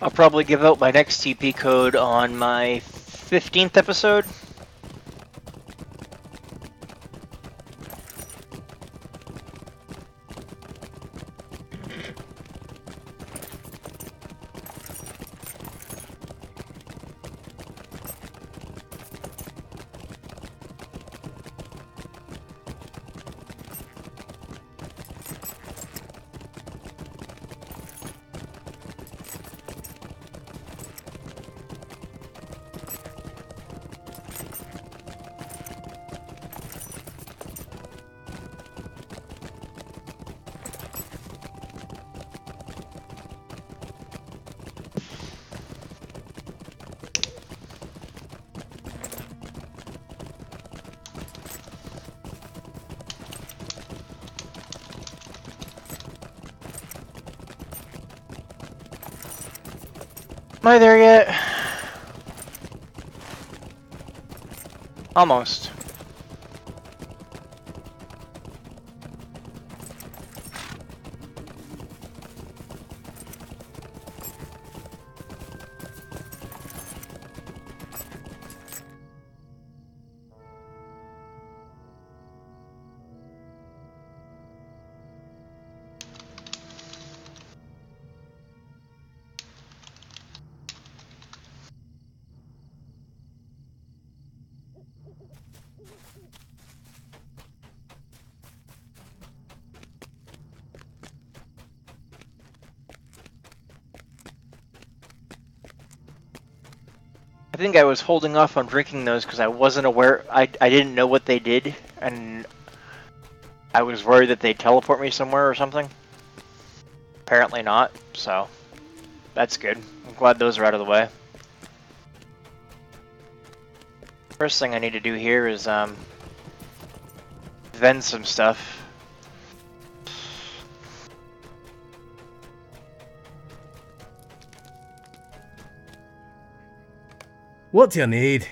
I'll probably give out my next TP code on my 15th episode. Am I there yet? Almost. I was holding off on drinking those because I wasn't aware. I I didn't know what they did, and I was worried that they'd teleport me somewhere or something. Apparently not. So that's good. I'm glad those are out of the way. First thing I need to do here is um vend some stuff. What do you need?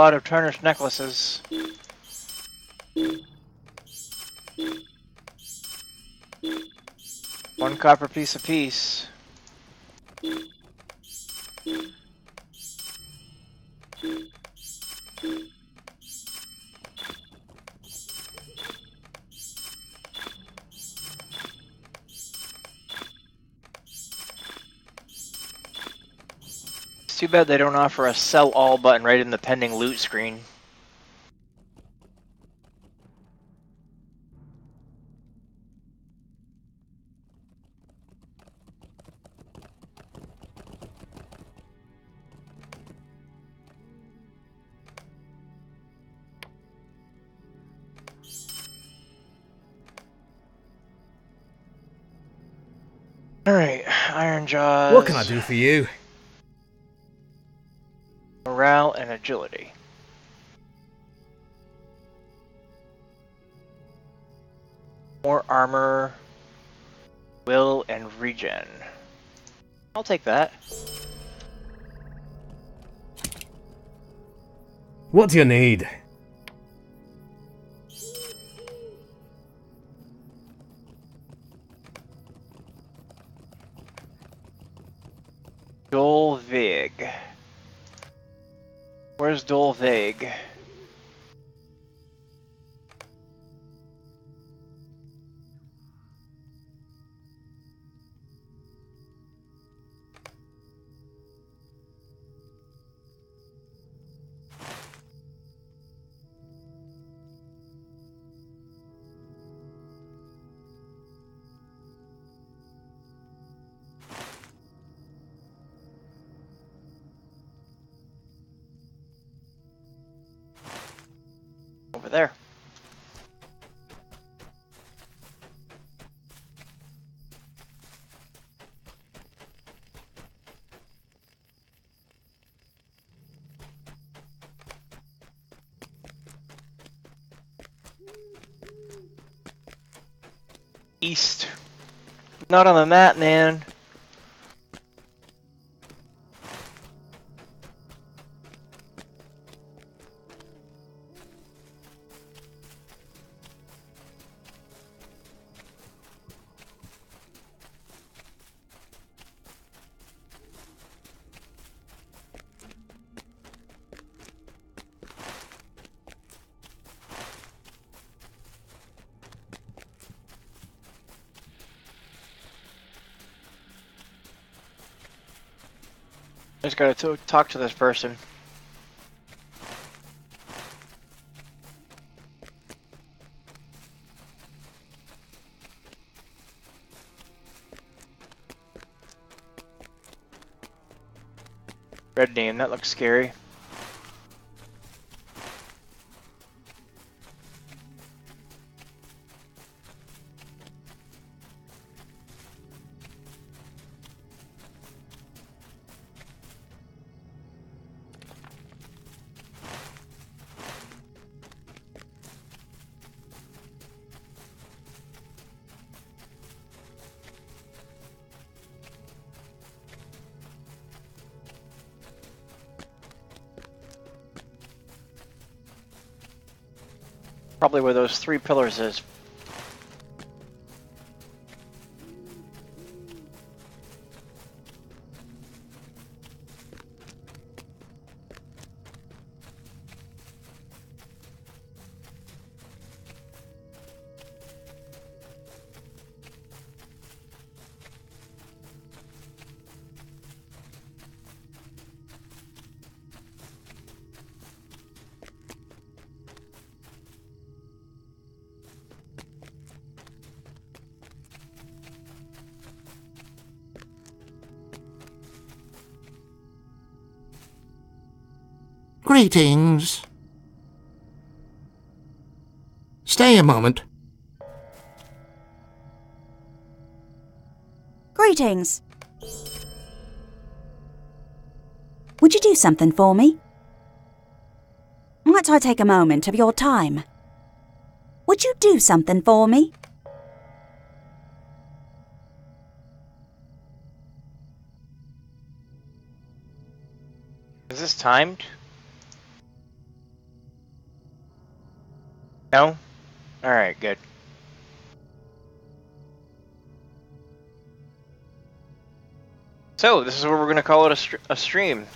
Lot of tarnished necklaces. One copper piece apiece. Bad they don't offer a sell all button right in the pending loot screen. Alright, Iron Jaws. What can I do for you? Morale and agility. More armor, will, and regen. I'll take that. What do you need? Dolvig. Where's Dolvig? Over Not on the map, man. Gotta talk to this person. Red name, that looks scary. Probably where those three pillars is. Greetings. Stay a moment. Greetings. Would you do something for me? Might I take a moment of your time? Would you do something for me? Is this timed? So, this is where we're going to call it a, str- a stream.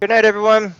Good night, everyone.